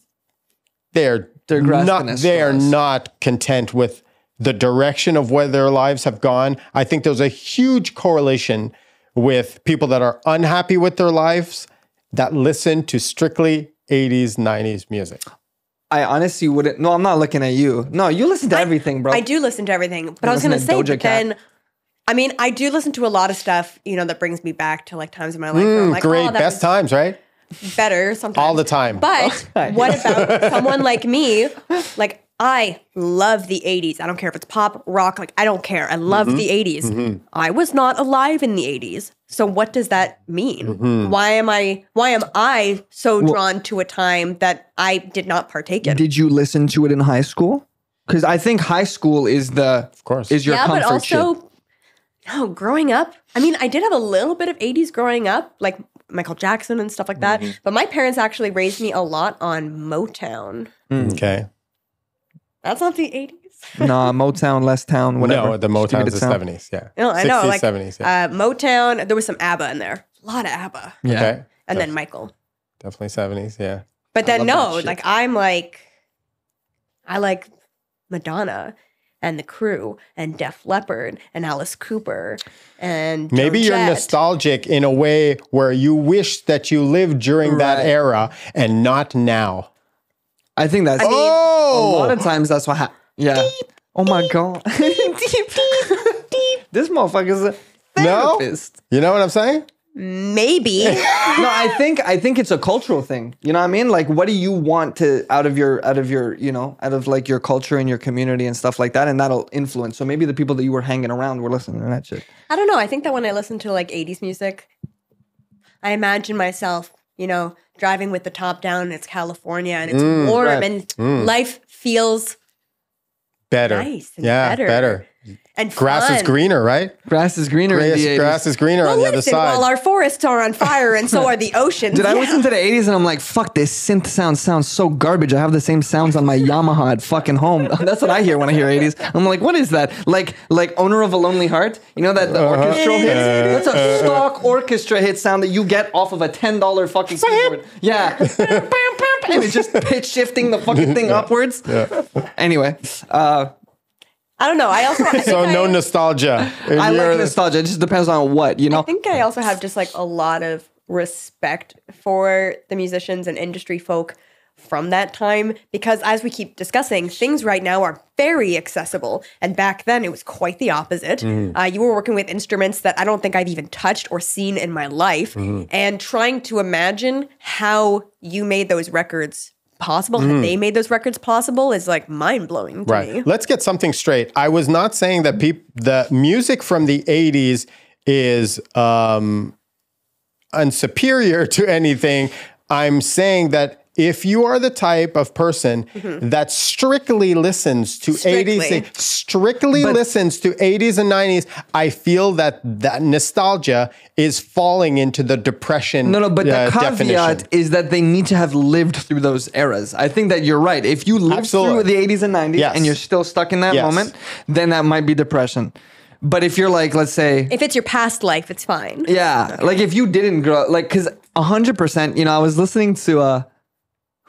Speaker 1: they're
Speaker 3: They're grasping
Speaker 1: not they are
Speaker 3: straws.
Speaker 1: not content with the direction of where their lives have gone. I think there's a huge correlation with people that are unhappy with their lives that listen to strictly 80s, 90s music.
Speaker 3: I honestly wouldn't. No, I'm not looking at you. No, you listen to everything, bro.
Speaker 2: I do listen to everything, but I was gonna say, but then, I mean, I do listen to a lot of stuff, you know, that brings me back to like times in my life. where I'm
Speaker 1: Mm,
Speaker 2: like,
Speaker 1: great,
Speaker 2: oh,
Speaker 1: best
Speaker 2: was
Speaker 1: times, right?
Speaker 2: Better sometimes
Speaker 1: All the time.
Speaker 2: But what about someone like me? Like I love the 80s. I don't care if it's pop, rock, like I don't care. I love
Speaker 1: Mm-hmm.
Speaker 2: the 80s. I was not alive in the 80s. So what does that mean?
Speaker 1: Mm-hmm.
Speaker 2: Why am I why am I so drawn to a time that I did not partake in?
Speaker 3: Did you listen to it in high school? Because I think high school is the of
Speaker 1: course.
Speaker 3: is your
Speaker 2: yeah,
Speaker 3: comfort
Speaker 2: but also
Speaker 3: shit.
Speaker 2: no, growing up. I mean, I did have a little bit of 80s growing up, like Michael Jackson and stuff like that.
Speaker 1: Mm-hmm.
Speaker 2: But my parents actually raised me a lot on Motown.
Speaker 1: Okay.
Speaker 2: That's not the 80s.
Speaker 3: Nah, Motown, Less Town, whatever.
Speaker 1: No, the
Speaker 3: Just give
Speaker 1: Motown's the
Speaker 3: sound.
Speaker 1: 70s. Yeah.
Speaker 2: No, I know.
Speaker 1: 60s,
Speaker 2: Like
Speaker 1: 70s. Yeah.
Speaker 2: uh, Motown. There was some ABBA in there. A lot of ABBA.
Speaker 3: Yeah.
Speaker 1: okay.
Speaker 2: And then Michael.
Speaker 1: Definitely 70s. Yeah.
Speaker 2: But then no, like I'm like, I like Madonna and the Crew and Def Leppard and Alice Cooper and
Speaker 1: Maybe you're
Speaker 2: Georgette.
Speaker 1: nostalgic in a way where you wish that you lived during that era and not now.
Speaker 3: I think that's
Speaker 2: mean- oh!
Speaker 3: a
Speaker 1: Oh,
Speaker 3: lot of times that's what happens. Yeah. Oh my god. deep, deep, deep. This motherfucker's a
Speaker 1: No?
Speaker 3: therapist.
Speaker 1: you know what I'm saying?
Speaker 2: Maybe.
Speaker 3: no, I think I think it's a cultural thing. You know what I mean? Like what do you want to out of your out of your, you know, out of like your culture and your community and stuff like that and that'll influence. So maybe the people that you were hanging around were listening to that shit.
Speaker 2: I don't know. I think that when I listen to like 80s music, I imagine myself, you know, driving with the top down it's California and it's mm, warm
Speaker 3: right.
Speaker 2: and mm. life feels
Speaker 1: Better.
Speaker 2: Nice and
Speaker 1: yeah,
Speaker 2: better.
Speaker 1: better.
Speaker 2: and
Speaker 1: Grass is greener, right?
Speaker 3: Grass is greener in
Speaker 1: Grass,
Speaker 3: the 80s.
Speaker 1: grass is greener
Speaker 2: Well,
Speaker 1: on the other
Speaker 2: listen,
Speaker 1: side.
Speaker 2: while our forests are on fire and so are the oceans.
Speaker 3: Did I listen to the 80s and I'm like, fuck, this synth sound sounds so garbage. I have the same sounds on my Yamaha at fucking home. That's what I hear when I hear 80s. I'm like, what is that? Like like Owner of a Lonely Heart? You know that the
Speaker 1: Uh-huh.
Speaker 3: orchestral hits? That's a stock orchestra hit sound that you get off of a $10 fucking keyboard. Yeah. And it's just pitch shifting the fucking thing upwards. Anyway, uh,
Speaker 2: I don't know. I also I
Speaker 1: so no
Speaker 2: I,
Speaker 1: nostalgia. If
Speaker 3: I
Speaker 1: you're-
Speaker 3: like nostalgia. It just depends on what, you know?
Speaker 2: I think I also have just like a lot of respect for the musicians and industry folk from that time because as we keep discussing things right now are very accessible. And back then it was quite the opposite. Uh, you were working with instruments that i don't think i've even touched or seen in my life. And trying to imagine how you made those records possible how they made those records possible is like mind-blowing to me.
Speaker 1: Right. Let's get something straight. I was not saying that peop- the music from the 80s is um, unsuperior to anything. I'm saying that if you are the type of person that strictly listens to 80s,
Speaker 2: Strictly.
Speaker 1: strictly listens to 80s and 90s, I feel that that nostalgia is falling into the depression.
Speaker 3: No, no, but
Speaker 1: uh,
Speaker 3: the caveat
Speaker 1: definition.
Speaker 3: is that they need to have lived through those eras. I think that you're right. If you lived
Speaker 1: Absolutely.
Speaker 3: through the 80s and 90s
Speaker 1: Yes.
Speaker 3: and you're still stuck in that
Speaker 1: Yes.
Speaker 3: moment, then that might be depression. But if you're like, let's say,
Speaker 2: if it's your past life it's fine
Speaker 3: yeah, like if you didn't grow, like, because 100%, you know, I was listening to, uh,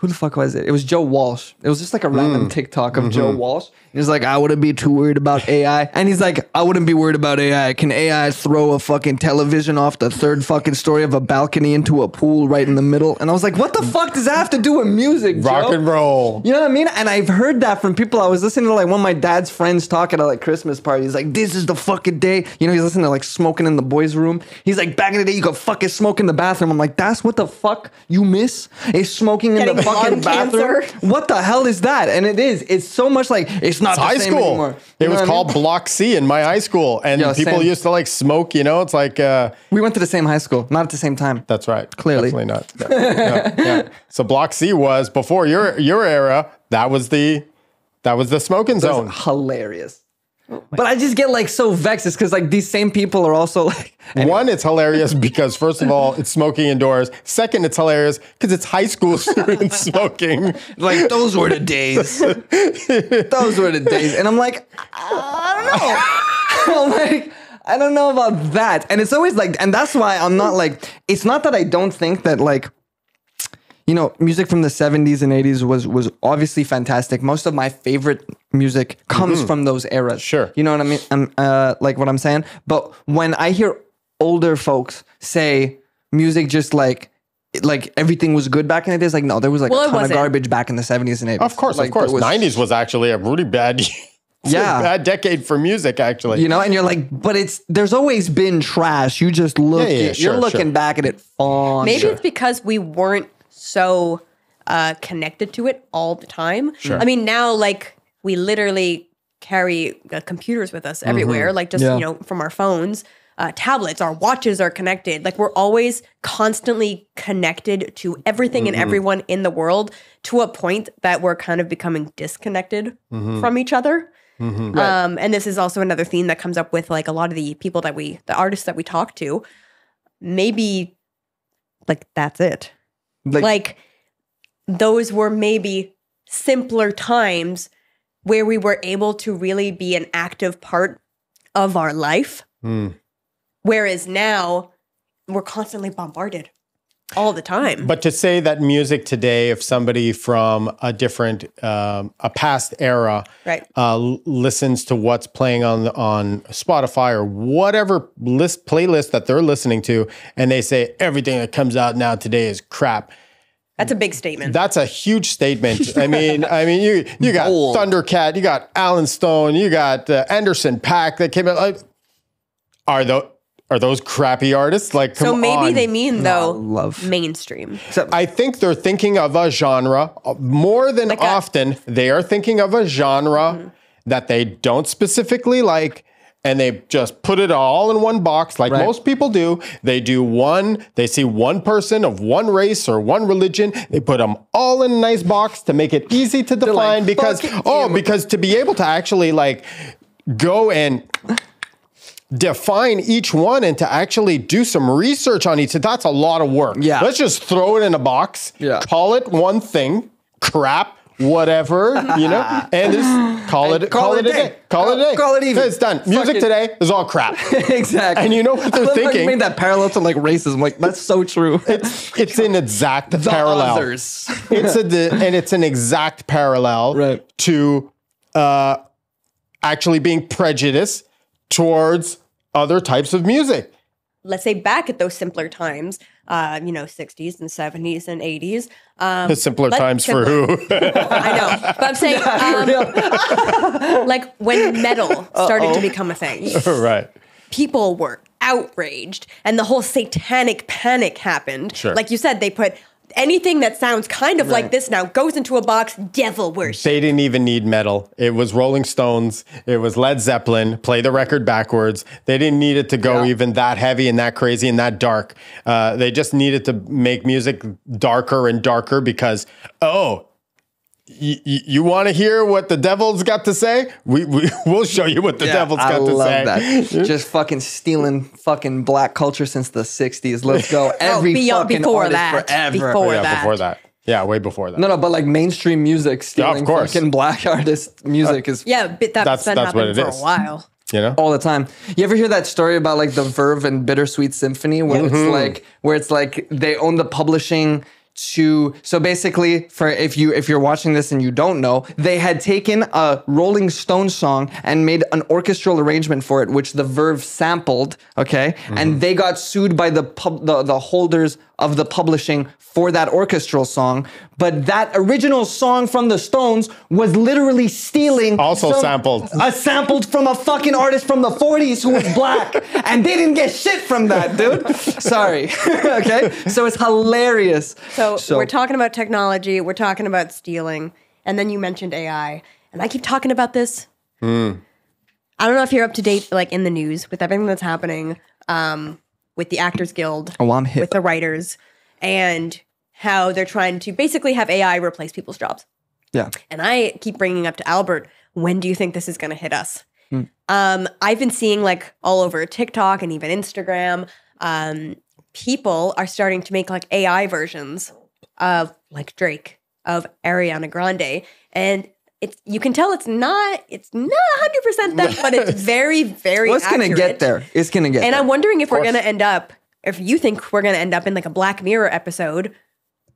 Speaker 3: who the fuck was it? It was Joe Walsh. It was just like a
Speaker 1: Mm.
Speaker 3: random TikTok of
Speaker 1: Mm-hmm.
Speaker 3: Joe Walsh. He was like, I wouldn't be too worried about AI. And he's like, I wouldn't be worried about AI. Can AI throw a fucking television off the third fucking story of a balcony into a pool right in the middle? And I was like, what the fuck does that have to do with music?
Speaker 1: Rock
Speaker 3: Joe?
Speaker 1: and roll.
Speaker 3: You know what I mean? And I've heard that from people. I was listening to like one of my dad's friends talking at like Christmas parties. Like, this is the fucking day. You know, he's listening to like smoking in the boys' room. He's like, back in the day, you could fucking smoke in the bathroom. I'm like, that's what the fuck you miss? Is smoking in the fucking bathroom?
Speaker 2: cancer.
Speaker 3: What the hell is that? And it is. It's so much like it's not
Speaker 1: It's
Speaker 3: the
Speaker 1: high
Speaker 3: same
Speaker 1: school.
Speaker 3: anymore.
Speaker 1: It
Speaker 3: You
Speaker 1: was
Speaker 3: what I
Speaker 1: called
Speaker 3: mean?
Speaker 1: Block C in my high school, and
Speaker 3: Yeah,
Speaker 1: people
Speaker 3: same.
Speaker 1: used to like smoke. You know, it's like uh,
Speaker 3: We went to the same high school, not at the same time.
Speaker 1: that's right.
Speaker 3: Clearly.
Speaker 1: definitely not. Yeah. So Block C was before your your era. That was the that was the smoking zone.
Speaker 3: It's hilarious. But I just get like so vexed because like these same people are also like
Speaker 1: One, it's hilarious because first of all, it's smoking indoors. Second, it's hilarious because it's high school students smoking.
Speaker 3: like those were the days. those were the days. And I'm like, I don't know. I'm like, I don't know about that. And it's always like, and that's why I'm not like, it's not that I don't think that like, you know, music from the 70s and 80s was was obviously fantastic. Most of my favorite music comes from those eras.
Speaker 1: Mm-hmm. Sure.
Speaker 3: You know what I mean? I'm uh like what I'm saying? But when I hear older folks say music just like like everything was good back in the days, like no, there was like
Speaker 2: Well,
Speaker 3: a ton of garbage back in the 70s and 80s.
Speaker 1: Of course,
Speaker 3: Like,
Speaker 1: of course.
Speaker 3: there was-
Speaker 1: 90s was actually a really bad,
Speaker 3: Yeah.
Speaker 1: bad decade for music. Actually,
Speaker 3: You know, and you're like, but it's there's always been trash. You just look,
Speaker 1: Yeah, yeah,
Speaker 3: you're
Speaker 1: sure,
Speaker 3: looking
Speaker 1: sure.
Speaker 3: back at it fond.
Speaker 2: Maybe it's because we weren't so uh, connected to it all the time.
Speaker 1: Sure.
Speaker 2: I mean, now like we literally carry uh, computers with us everywhere, like just
Speaker 3: Yeah.
Speaker 2: you know from our phones, uh, tablets, our watches are connected. Like we're always constantly connected to everything and everyone in the world to a point that we're kind of becoming disconnected from each other. Um, and this is also another theme that comes up with like a lot of the people that we, the artists that we talk to. Maybe like that's it.
Speaker 3: Like,
Speaker 2: like those were maybe simpler times where we were able to really be an active part of our life. Whereas now we're constantly bombarded all the time
Speaker 1: But to say that music today, if somebody from a different, um, a past era,
Speaker 2: Right.
Speaker 1: uh, listens to what's playing on on Spotify or whatever list playlist that they're listening to, and they say everything that comes out now today is crap.
Speaker 2: that's a big statement
Speaker 1: That's a huge statement. I mean, I mean, you you got
Speaker 3: Bold.
Speaker 1: Thundercat, you got Allen Stone, you got uh, Anderson .Paak that came out. Like, are those are those crappy artists? Like, come
Speaker 2: so maybe
Speaker 1: on.
Speaker 2: they mean though
Speaker 3: love.
Speaker 2: mainstream
Speaker 1: I think they're thinking of a genre uh, more than
Speaker 2: a-
Speaker 1: often. They are thinking of a genre that they don't specifically like. And they just put it all in one box, like
Speaker 3: Right.
Speaker 1: most people do. They do one, they see one person of one race or one religion. They put them all in a nice box to make it easy to define
Speaker 3: like,
Speaker 1: because, oh,
Speaker 3: damn
Speaker 1: because to be able to actually like go and define each one and to actually do some research on each. That's a lot of work.
Speaker 3: Yeah.
Speaker 1: Let's just throw it in a box.
Speaker 3: Yeah.
Speaker 1: Call it one thing, crap, whatever, you know, and just call it call, it a day. Call it a day.
Speaker 3: Call it even.
Speaker 1: It's done. Music
Speaker 3: Fucking-
Speaker 1: today is all crap.
Speaker 3: exactly.
Speaker 1: And you know what they're
Speaker 3: I love how you
Speaker 1: thinking?
Speaker 3: made that parallel to like racism. Like that's so true.
Speaker 1: It's it's an exact
Speaker 3: the
Speaker 1: parallel.
Speaker 3: others.
Speaker 1: It's a and it's an exact parallel
Speaker 3: Right.
Speaker 1: to uh, actually being prejudiced towards other types of music.
Speaker 2: let's say back at those simpler times uh you know 60s and 70s and 80s um
Speaker 1: The simpler
Speaker 2: let-
Speaker 1: times for who?
Speaker 2: I know, but I'm saying, um, like when metal started to become a thing,
Speaker 1: right.
Speaker 2: people were outraged, and the whole satanic panic happened.
Speaker 1: Sure.
Speaker 2: Like you said, they put anything that sounds kind of like this now goes into a box. Devil worship.
Speaker 1: They didn't even need metal. It was Rolling Stones. It was Led Zeppelin. Play the record backwards. They didn't need it to go
Speaker 3: Yeah.
Speaker 1: even that heavy and that crazy and that dark. Uh, they just needed to make music darker and darker because, oh, y- y- you want to hear what the devil's got to say? We, we we'll show you what the
Speaker 3: Yeah,
Speaker 1: devil's
Speaker 3: I
Speaker 1: got to
Speaker 3: love
Speaker 1: say.
Speaker 3: that. Just fucking stealing fucking black culture since the '60s. Let's go. Every
Speaker 2: beyond-
Speaker 3: fucking
Speaker 2: before
Speaker 3: artist
Speaker 2: that.
Speaker 3: forever.
Speaker 2: Before
Speaker 1: yeah,
Speaker 2: that.
Speaker 1: before that. Yeah, way before that.
Speaker 3: No, no, but like mainstream music stealing
Speaker 1: course.
Speaker 3: fucking black artist music is
Speaker 2: Yeah, but that's,
Speaker 1: That's-
Speaker 2: been
Speaker 1: that's what
Speaker 2: happening
Speaker 1: it
Speaker 2: for
Speaker 1: is.
Speaker 2: a while.
Speaker 1: You know?
Speaker 3: all the time. You ever hear that story about like the Verve and Bittersweet Symphony, where
Speaker 1: Mm-hmm.
Speaker 3: it's like where it's like they own the publishing to so basically for if you if you're watching this and you don't know they had taken a rolling stone song and made an orchestral arrangement for it which the verve sampled okay? And mm-hmm. they got sued by the pub the, the holders of the publishing for that orchestral song but that original song from the stones was literally stealing
Speaker 1: Also sampled.
Speaker 3: a sampled from a fucking artist from the 40s who was black and they didn't get shit from that dude. Sorry. Okay? So it's hilarious.
Speaker 2: So, we're talking about technology, we're talking about stealing, and then you mentioned AI, and I keep talking about this. I don't know if you're up to date, like in the news with everything that's happening. Um, with the Actors Guild,
Speaker 3: Oh, I'm hip.
Speaker 2: with the writers, and how they're trying to basically have AI replace people's jobs.
Speaker 3: yeah
Speaker 2: And I keep bringing up to Albert, when do you think this is going to hit us? Um, I've been seeing like all over TikTok and even Instagram, um, people are starting to make like AI versions of like Drake, of Ariana Grande, and it's you can tell it's not it's not 100 percent that, but it's very very.
Speaker 3: well, it's gonna get there it's gonna get there.
Speaker 2: And
Speaker 3: there
Speaker 2: I'm wondering if we're going to end up, if you think we're going to end up in like a Black Mirror episode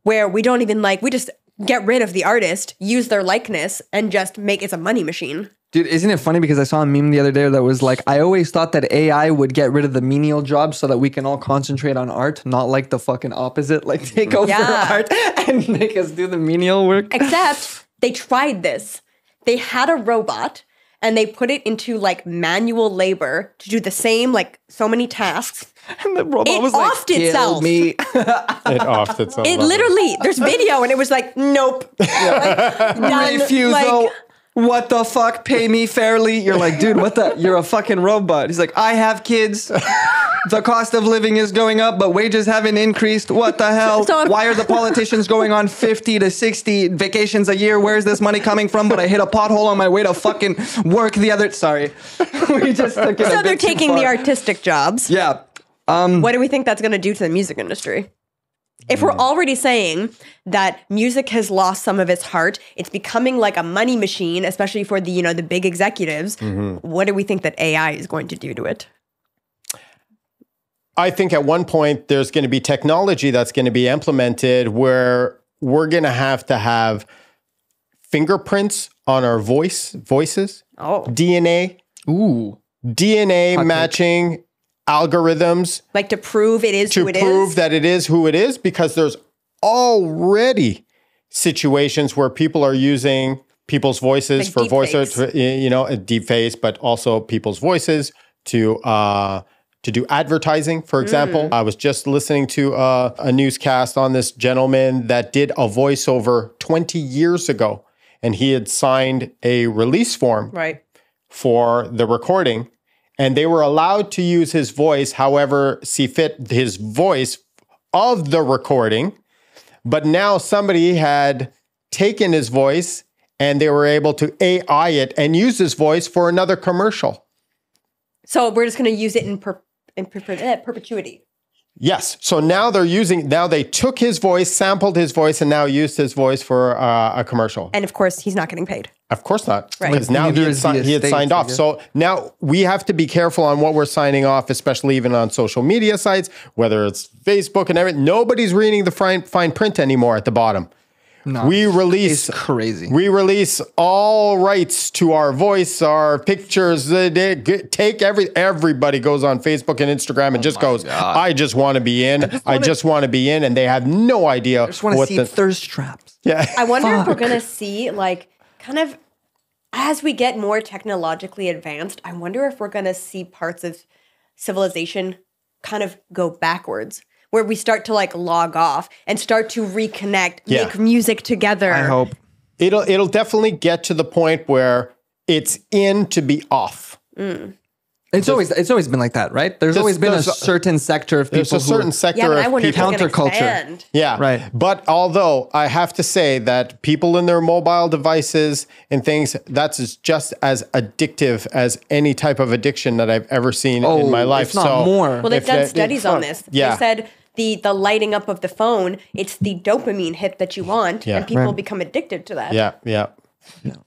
Speaker 2: where we don't even like, we just get rid of the artist, use their likeness, and just make it's a money machine.
Speaker 3: Dude, isn't it funny because I saw a meme the other day that was like, I always thought that AI would get rid of the menial jobs so that we can all concentrate on art, not like the fucking opposite, like take over
Speaker 2: Yeah.
Speaker 3: art and make us do the menial work.
Speaker 2: Except they tried this. They had a robot and they put it into like manual labor to do the same, like so many tasks.
Speaker 3: And the robot
Speaker 2: It
Speaker 3: was like,
Speaker 2: offed
Speaker 3: "Kill
Speaker 2: itself."
Speaker 3: me.
Speaker 1: It offed itself.
Speaker 2: It literally, there's video and it was like, nope. Like, done.
Speaker 3: Refusal.
Speaker 2: Like,
Speaker 3: what the fuck? Pay me fairly. You're like, dude, what the? You're a fucking robot. He's like, I have kids. The cost of living is going up, but wages haven't increased. What the hell? Why are the politicians going on 50 to 60 vacations a year? Where's this money coming from? But I hit a pothole on my way to fucking work the other. Sorry. we just took it
Speaker 2: so they're taking the artistic jobs.
Speaker 3: Yeah.
Speaker 2: Um, what do we think that's going to do to the music industry? If we're already saying that music has lost some of its heart, it's becoming like a money machine, especially for the you know the big executives. Mm-hmm. What do we think that AI is going to do to it?
Speaker 1: I think at one point there's going to be technology that's going to be implemented where we're going to have to have fingerprints on our voice voices,
Speaker 2: Oh,
Speaker 1: DNA,
Speaker 3: Ooh.
Speaker 1: DNA matching algorithms
Speaker 2: like to prove it is
Speaker 1: to
Speaker 2: who it is.
Speaker 1: prove that it is who it is because there's already situations where people are using people's voices
Speaker 2: Like
Speaker 1: for voice
Speaker 2: fakes.
Speaker 1: you know a deep face but also people's voices to uh to do advertising for example i was just listening to uh, a newscast on this gentleman that did a voiceover 20 years ago and he had signed a release form
Speaker 2: right.
Speaker 1: for the recording and they were allowed to use his voice however see fit his voice of the recording but now somebody had taken his voice and they were able to AI it and use his voice for another commercial.
Speaker 2: So we're just going to use it in, per- in per- perpetuity.
Speaker 1: Yes. So now they're using, now they took his voice, sampled his voice, and now used his voice for uh, a commercial.
Speaker 2: And of course, he's not getting paid.
Speaker 1: Of course not.
Speaker 2: Right.
Speaker 1: Because now he had, si- he had signed off.
Speaker 3: guess.
Speaker 1: So now we have to be careful on what we're signing off, especially even on social media sites, whether it's Facebook and everything. Nobody's reading the fine, fine print anymore at the bottom.
Speaker 3: No.
Speaker 1: We release
Speaker 3: It's crazy.
Speaker 1: We release all rights to our voice, our pictures. they Take every everybody goes on Facebook and Instagram
Speaker 3: Oh
Speaker 1: and just goes. I just want to be in. I just want to be in, and they have no idea
Speaker 3: I just want to see
Speaker 1: the
Speaker 3: thirst traps.
Speaker 1: yeah.
Speaker 2: I wonder if we're going to see, like, kind of as we get more technologically advanced, I wonder if we're going to see parts of civilization kind of go backwards, where we start to like log off and start to reconnect,
Speaker 1: Yeah.
Speaker 2: make music together.
Speaker 3: I hope.
Speaker 1: it'll it'll definitely get to the point where it's in to be off. Mm.
Speaker 3: It's always it's always been like that, right? There's, always been a
Speaker 1: there's a-
Speaker 3: certain sector of people
Speaker 1: There's a
Speaker 3: who
Speaker 1: certain sector
Speaker 2: Yeah, I
Speaker 1: of
Speaker 2: wonder if
Speaker 1: people.
Speaker 2: it's to
Speaker 3: Counterculture.
Speaker 1: Yeah.
Speaker 3: Right.
Speaker 1: But although I have to say that people in their mobile devices and things, that's just as addictive as any type of addiction that I've ever seen
Speaker 3: Oh,
Speaker 1: in my oh, life.
Speaker 3: if not
Speaker 1: so
Speaker 3: more.
Speaker 2: Well, they've done
Speaker 1: that-
Speaker 2: studies on this.
Speaker 1: Yeah.
Speaker 2: They said the the lighting up of the phone, it's the dopamine hit that you want,
Speaker 1: Yeah.
Speaker 2: and people
Speaker 3: Right.
Speaker 2: become addicted to that.
Speaker 1: Yeah, yeah.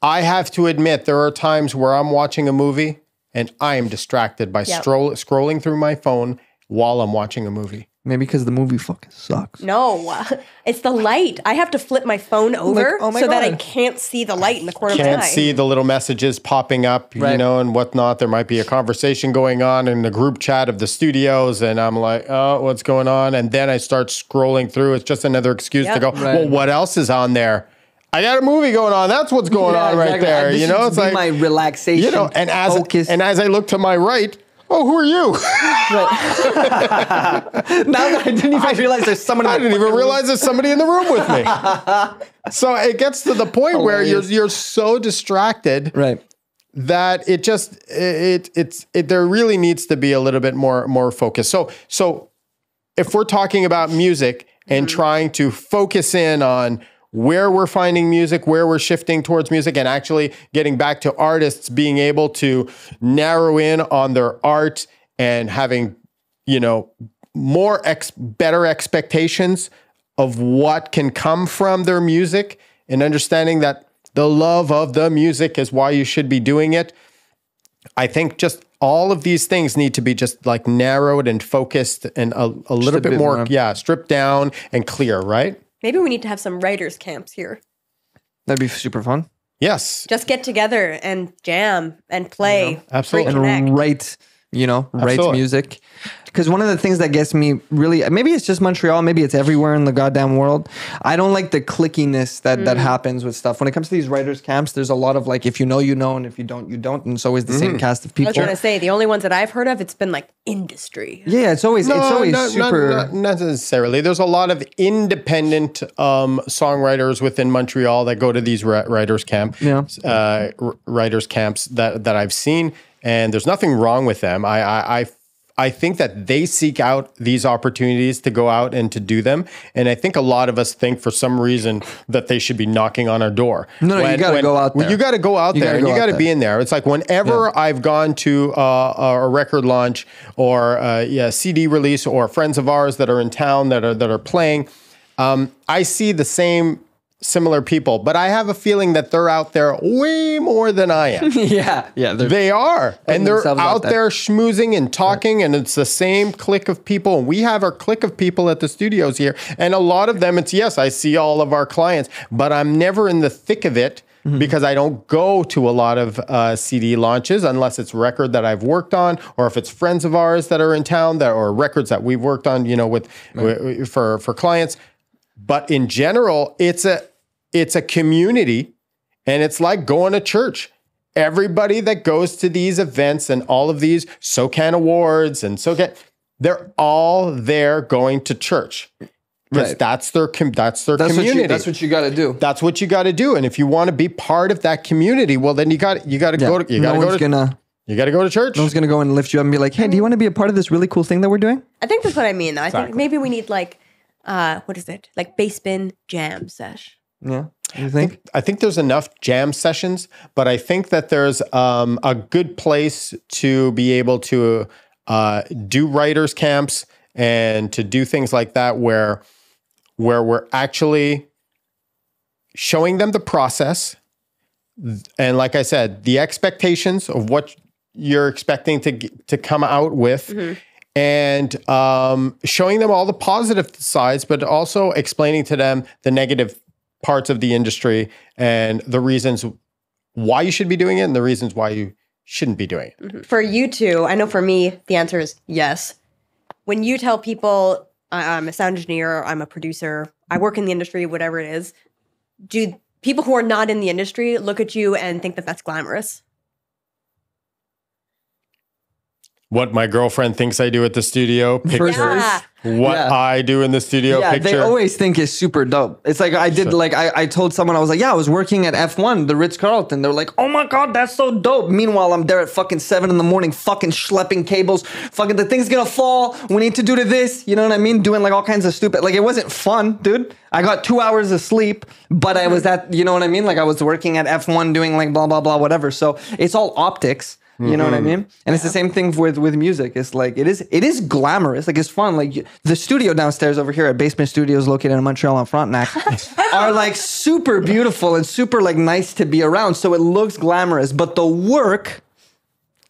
Speaker 1: I have to admit, there are times where I'm watching a movie and I am distracted by
Speaker 2: Yep.
Speaker 1: stroll, scrolling through my phone while I'm watching a movie.
Speaker 3: Maybe because the movie fucking sucks.
Speaker 2: No, it's the light. I have to flip my phone over
Speaker 3: oh my
Speaker 2: so that I
Speaker 3: God.
Speaker 2: can't see the light in the corner of
Speaker 1: Can't
Speaker 2: my eye.
Speaker 1: see the little messages popping up, you
Speaker 3: Right.
Speaker 1: know, and whatnot. There might be a conversation going on in the group chat of the studios, and I'm like, oh, what's going on? And then I start scrolling through. It's just another excuse to
Speaker 2: Yep.
Speaker 1: go,
Speaker 3: Right.
Speaker 1: well, what else is on there? I got a movie going on. That's what's going
Speaker 3: Yeah,
Speaker 1: on right
Speaker 3: exactly.
Speaker 1: there.
Speaker 3: Uh, this
Speaker 1: You know, it's like
Speaker 3: my relaxation.
Speaker 1: you know, and as
Speaker 3: focus.
Speaker 1: and as I look to my right, oh, who are you?
Speaker 3: now that I didn't even realize there's someone.
Speaker 1: I didn't even
Speaker 3: room.
Speaker 1: realize there's somebody in the room with me. so it gets to the point where you're you're so distracted
Speaker 3: Right.
Speaker 1: that it just it it's it there really needs to be a little bit more more focus. So so if we're talking about music and mm-hmm. trying to focus in on where we're finding music, where we're shifting towards music, and actually getting back to artists being able to narrow in on their art and having, you know, more ex- better expectations of what can come from their music and understanding that the love of the music is why you should be doing it. I think just all of these things need to be just like narrowed and focused and a, a little bit,
Speaker 3: bit
Speaker 1: more,
Speaker 3: more.
Speaker 1: yeah, stripped down and clear, right?
Speaker 2: Maybe we need to have some writers' camps here.
Speaker 3: That'd be super fun.
Speaker 1: Yes.
Speaker 2: Just get together and jam and play.
Speaker 1: absolutely.
Speaker 2: reconnect.
Speaker 3: and write you know write
Speaker 1: Absolutely.
Speaker 3: music because one of the things that gets me really maybe it's just montreal maybe it's everywhere in the goddamn world i don't like the clickiness that
Speaker 2: Mm.
Speaker 3: that happens with stuff when it comes to these writers camps there's a lot of like if you know you know and if you don't you don't and it's always the
Speaker 1: Mm-hmm.
Speaker 3: same cast of people.
Speaker 2: I
Speaker 3: people
Speaker 2: was gonna say the only ones that I've heard of, it's been like industry.
Speaker 3: yeah it's always it's always
Speaker 1: not, not-
Speaker 3: super
Speaker 1: not necessarily. There's a lot of independent um, songwriters within Montreal that go to these writers camp,
Speaker 3: Yeah.
Speaker 1: uh, writers camps that that I've seen, and there's nothing wrong with them. I, I I I think that they seek out these opportunities to go out and to do them, and I think a lot of us think for some reason that they should be knocking on our door.
Speaker 3: No, no, you gotta go out there.
Speaker 1: You got to go out
Speaker 3: You
Speaker 1: there,
Speaker 3: gotta
Speaker 1: and
Speaker 3: go
Speaker 1: you got to be in there. It's like whenever I've gone to uh, a record launch or uh, yeah, CD release or friends of ours that are in town that are that are playing, um, I see the same similar people, but I have a feeling that they're out there way more than I am.
Speaker 3: yeah yeah
Speaker 1: They are. And they're
Speaker 3: out
Speaker 1: out
Speaker 3: there.
Speaker 1: schmoozing and talking, and it's the same clique of people. And we have our clique of people at the studios here. And a lot of them, it's yes, I see all of our clients, but I'm never in the thick of it because I don't go to a lot of uh, CD launches unless it's record that I've worked on or if it's friends of ours that are in town that or records that we've worked on, you know, with, wi- for for clients. But in general, it's a it's a community and it's like going to church. Everybody that goes to these events and all of these SOCAN awards and SOCAN, they're all there going to church. Because
Speaker 3: Right.
Speaker 1: that's their com- that's their
Speaker 3: that's what
Speaker 1: community.
Speaker 3: you that's what you got to do
Speaker 1: That's what you got to do. And if you want to be part of that community, well, then you got you got to go to you got
Speaker 3: no
Speaker 1: to go
Speaker 3: one's
Speaker 1: to
Speaker 3: gonna
Speaker 1: you got to go to church.
Speaker 3: no one's gonna go and lift you up and be like hey do you want to be a part of this really cool thing that we're doing
Speaker 2: I think that's what I mean. though. I
Speaker 1: Exactly.
Speaker 2: think maybe we need like, uh, what is it? Like basebin jam sesh.
Speaker 3: Yeah. You think?
Speaker 1: I think there's enough jam sessions, but I think that there's um, a good place to be able to uh, do writers camps and to do things like that where where we're actually showing them the process. And like I said, the expectations of what you're expecting to to come out with. And um, showing them all the positive sides, but also explaining to them the negative parts of the industry and the reasons why you should be doing it and the reasons why you shouldn't be doing it. Mm-hmm.
Speaker 2: For you two, I know for me, the answer is yes. When you tell people I'm a sound engineer, I'm a producer, I work in the industry, whatever it is, do people who are not in the industry look at you and think that that's glamorous?
Speaker 1: What my girlfriend thinks I do at the studio, pictures.
Speaker 2: Yeah.
Speaker 1: What
Speaker 3: Yeah.
Speaker 1: I do in the studio,
Speaker 3: yeah,
Speaker 1: picture.
Speaker 3: they always think is super dope. It's like I did, like I, I told someone I was like, yeah, I was working at F1, the Ritz Carlton. They're like, oh my god, that's so dope. Meanwhile, I'm there at fucking seven in the morning, fucking schlepping cables. Fucking the thing's gonna fall. We need to do to this. You know what I mean? Doing like all kinds of stupid. Like it wasn't fun, dude. I got two hours of sleep, but I was at, you know what I mean? Like I was working at F1 doing like blah blah blah whatever. So it's all optics. You know what I mm-hmm. mean? And it's the same thing with with music. It's like it is it is glamorous. Like it's fun. Like the studio downstairs over here at Base Bin Studios, located in Montreal on Frontenac, are like super beautiful and super like nice to be around. So it looks glamorous, but the work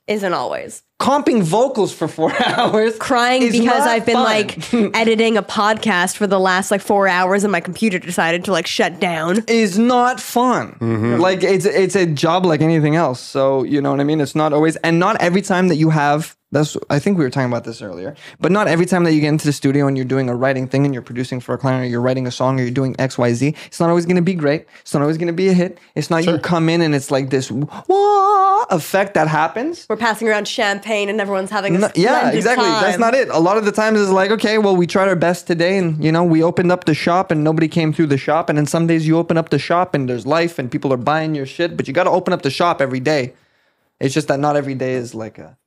Speaker 2: Isn't always.
Speaker 3: Comping vocals for four hours,
Speaker 2: crying
Speaker 3: is
Speaker 2: because
Speaker 3: not
Speaker 2: I've been
Speaker 3: fun.
Speaker 2: like editing a podcast for the last like four hours and my computer decided to like shut down.
Speaker 3: is not fun. Mm-hmm. Like it's it's a job like anything else. So you know what I mean. It's not always, and not every time that you have. That's I think we were talking about this earlier. But not every time that you get into the studio and you're doing a writing thing and you're producing for a client or you're writing a song or you're doing X Y Z. It's not always going to be great. It's not always going to be a hit. It's not you come in and it's like this wah effect that happens.
Speaker 2: We're passing around champagne and everyone's having a
Speaker 3: No, yeah,
Speaker 2: splendid
Speaker 3: exactly. That's not it. A lot of the times it's like, okay, well, we tried our best today, and you know, we opened up the shop, and nobody came through the shop. And then some days you open up the shop, and there's life, and people are buying your shit. But you got to open up the shop every day. It's just that not every day is like a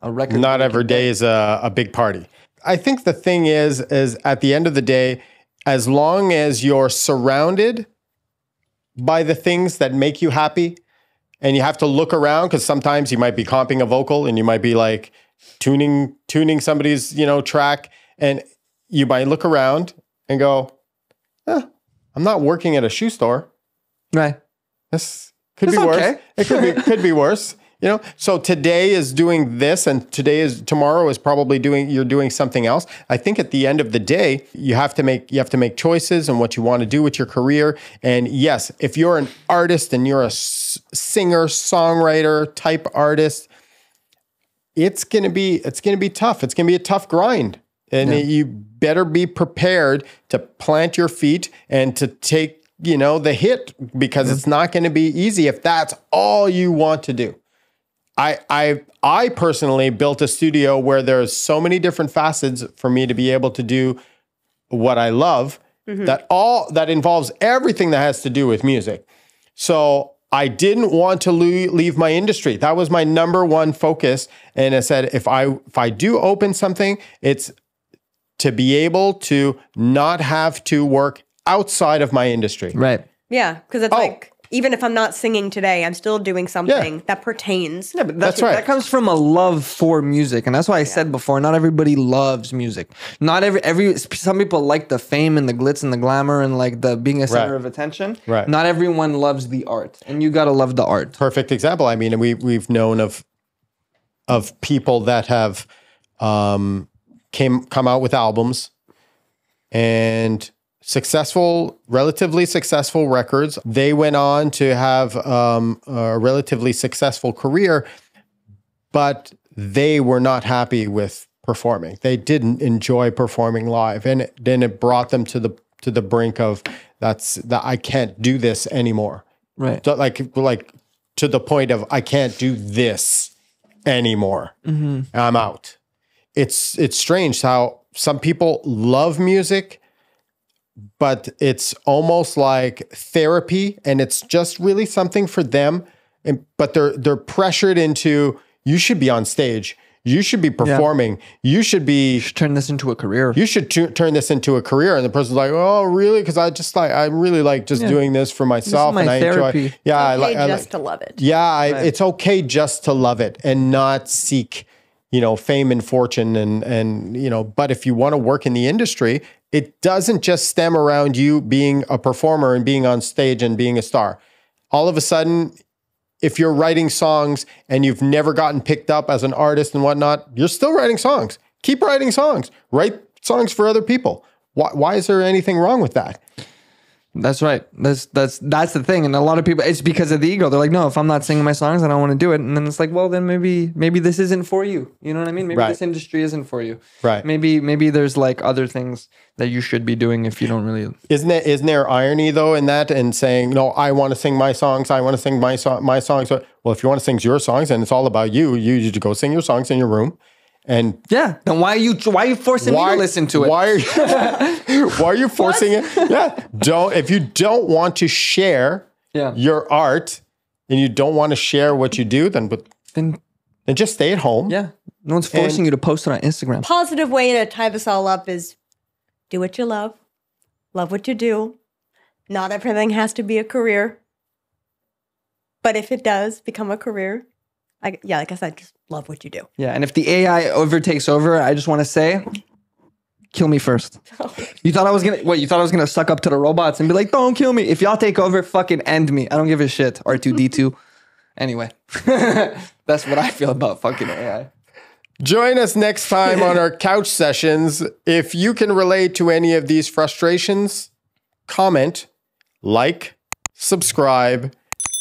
Speaker 3: a record.
Speaker 1: Not every day is a, a big party. I think the thing is, is at the end of the day, as long as you're surrounded by the things that make you happy, and you have to look around because sometimes you might be comping a vocal and you might be like tuning tuning somebody's you know track, and you might look around and go, "Huh, I'm not working at a shoe store.
Speaker 3: right.
Speaker 1: This could
Speaker 3: It's
Speaker 1: be worse. It could be could be worse. You know, so today is doing this, and today is tomorrow is probably doing you're doing something else. I think at the end of the day, you have to make you have to make choices and what you want to do with your career. And yes, if you're an artist and you're a s- singer songwriter type artist, it's gonna be it's gonna be tough. It's gonna be a tough grind, and you better be prepared to plant your feet and to take you know the hit because it's not going to be easy if that's all you want to do. I I I personally built a studio where there's so many different facets for me to be able to do what I love mm-hmm. that all that involves everything that has to do with music. So I didn't want to leave my industry. That was my number one focus. And I said, if I if I do open something, it's to be able to not have to work outside of my industry.
Speaker 3: Right.
Speaker 2: Yeah, because it's
Speaker 1: Oh.
Speaker 2: like even if I'm not singing today, I'm still doing something that pertains.
Speaker 3: Yeah, but
Speaker 1: That's
Speaker 3: that's,
Speaker 1: right.
Speaker 3: That comes from a love for music, and that's why I said before. Not everybody loves music. Not every every. Some people like the fame and the glitz and the glamour and like the being a center
Speaker 1: Right.
Speaker 3: of attention.
Speaker 1: Right.
Speaker 3: Not everyone loves the art, and you gotta love the art.
Speaker 1: perfect example. I mean, we we've known of of people that have um, came come out with albums and successful, relatively successful records. They went on to have um, a relatively successful career, but they were not happy with performing. They didn't enjoy performing live, and then it brought them to the to the brink of that's that I can't do this anymore.
Speaker 3: Right.
Speaker 1: So like like to the point of I can't do this anymore. I'm out. It's it's strange how some people love music, but it's almost like therapy, and it's just really something for them. And but they're they're pressured into you should be on stage, you should be performing, you should be
Speaker 3: Turn this into a career.
Speaker 1: you should tu- turn this into a career. And the person's like, oh, really? Because I just like, I really like just doing this for myself.
Speaker 3: my
Speaker 1: and I
Speaker 3: therapy.
Speaker 1: enjoy, yeah, I
Speaker 2: Okay,
Speaker 1: like, I
Speaker 2: just
Speaker 1: like,
Speaker 2: to love it.
Speaker 1: yeah, I, it's okay just to love it and not seek, you know, fame and fortune and, and, you know, but if you want to work in the industry, it doesn't just stem around you being a performer and being on stage and being a star. All of a sudden, if you're writing songs and you've never gotten picked up as an artist and whatnot, you're still writing songs. Keep writing songs. Write songs for other people. Why, why is there anything wrong with that?
Speaker 3: That's right. That's that's that's the thing. And a lot of people, it's because of the ego. They're like, no, if I'm not singing my songs, I don't want to do it. And then it's like, well, then maybe maybe this isn't for you. You know what I mean? Maybe
Speaker 1: Right.
Speaker 3: this industry isn't for you.
Speaker 1: Right.
Speaker 3: Maybe maybe there's like other things that you should be doing if you don't really.
Speaker 1: Isn't it? Isn't there irony though in that? And saying, no, I want to sing my songs. I want to sing my song, my songs. Well, if you want to sing your songs and it's all about you, you just go sing your songs in your room. And
Speaker 3: Yeah. Then why are you why are you forcing me to listen to it?
Speaker 1: Why are you, why are you forcing it? Yeah. Don't if you don't want to share
Speaker 3: Yeah.
Speaker 1: your art and you don't want to share what you do, then but
Speaker 3: Then
Speaker 1: then just stay at home.
Speaker 3: yeah, no one's forcing you to post it on Instagram.
Speaker 2: Positive way to tie this all up is do what you love, love what you do. Not everything has to be a career. But if it does become a career, I, yeah, like I said, just love what you do.
Speaker 3: Yeah, and if the AI overtakes over, I just want to say, kill me first. You thought I was gonna what? You thought I was gonna suck up to the robots and be like, "Don't kill me." If y'all take over, fucking end me. I don't give a shit. R two D two. Anyway, that's what I feel about fucking AI.
Speaker 1: Join us next time on our couch sessions. If you can relate to any of these frustrations, comment, like, subscribe,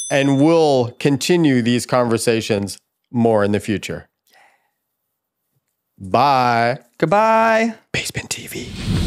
Speaker 1: and we'll continue these conversations more in the future. Bye.
Speaker 3: Goodbye.
Speaker 1: Base Bin TV.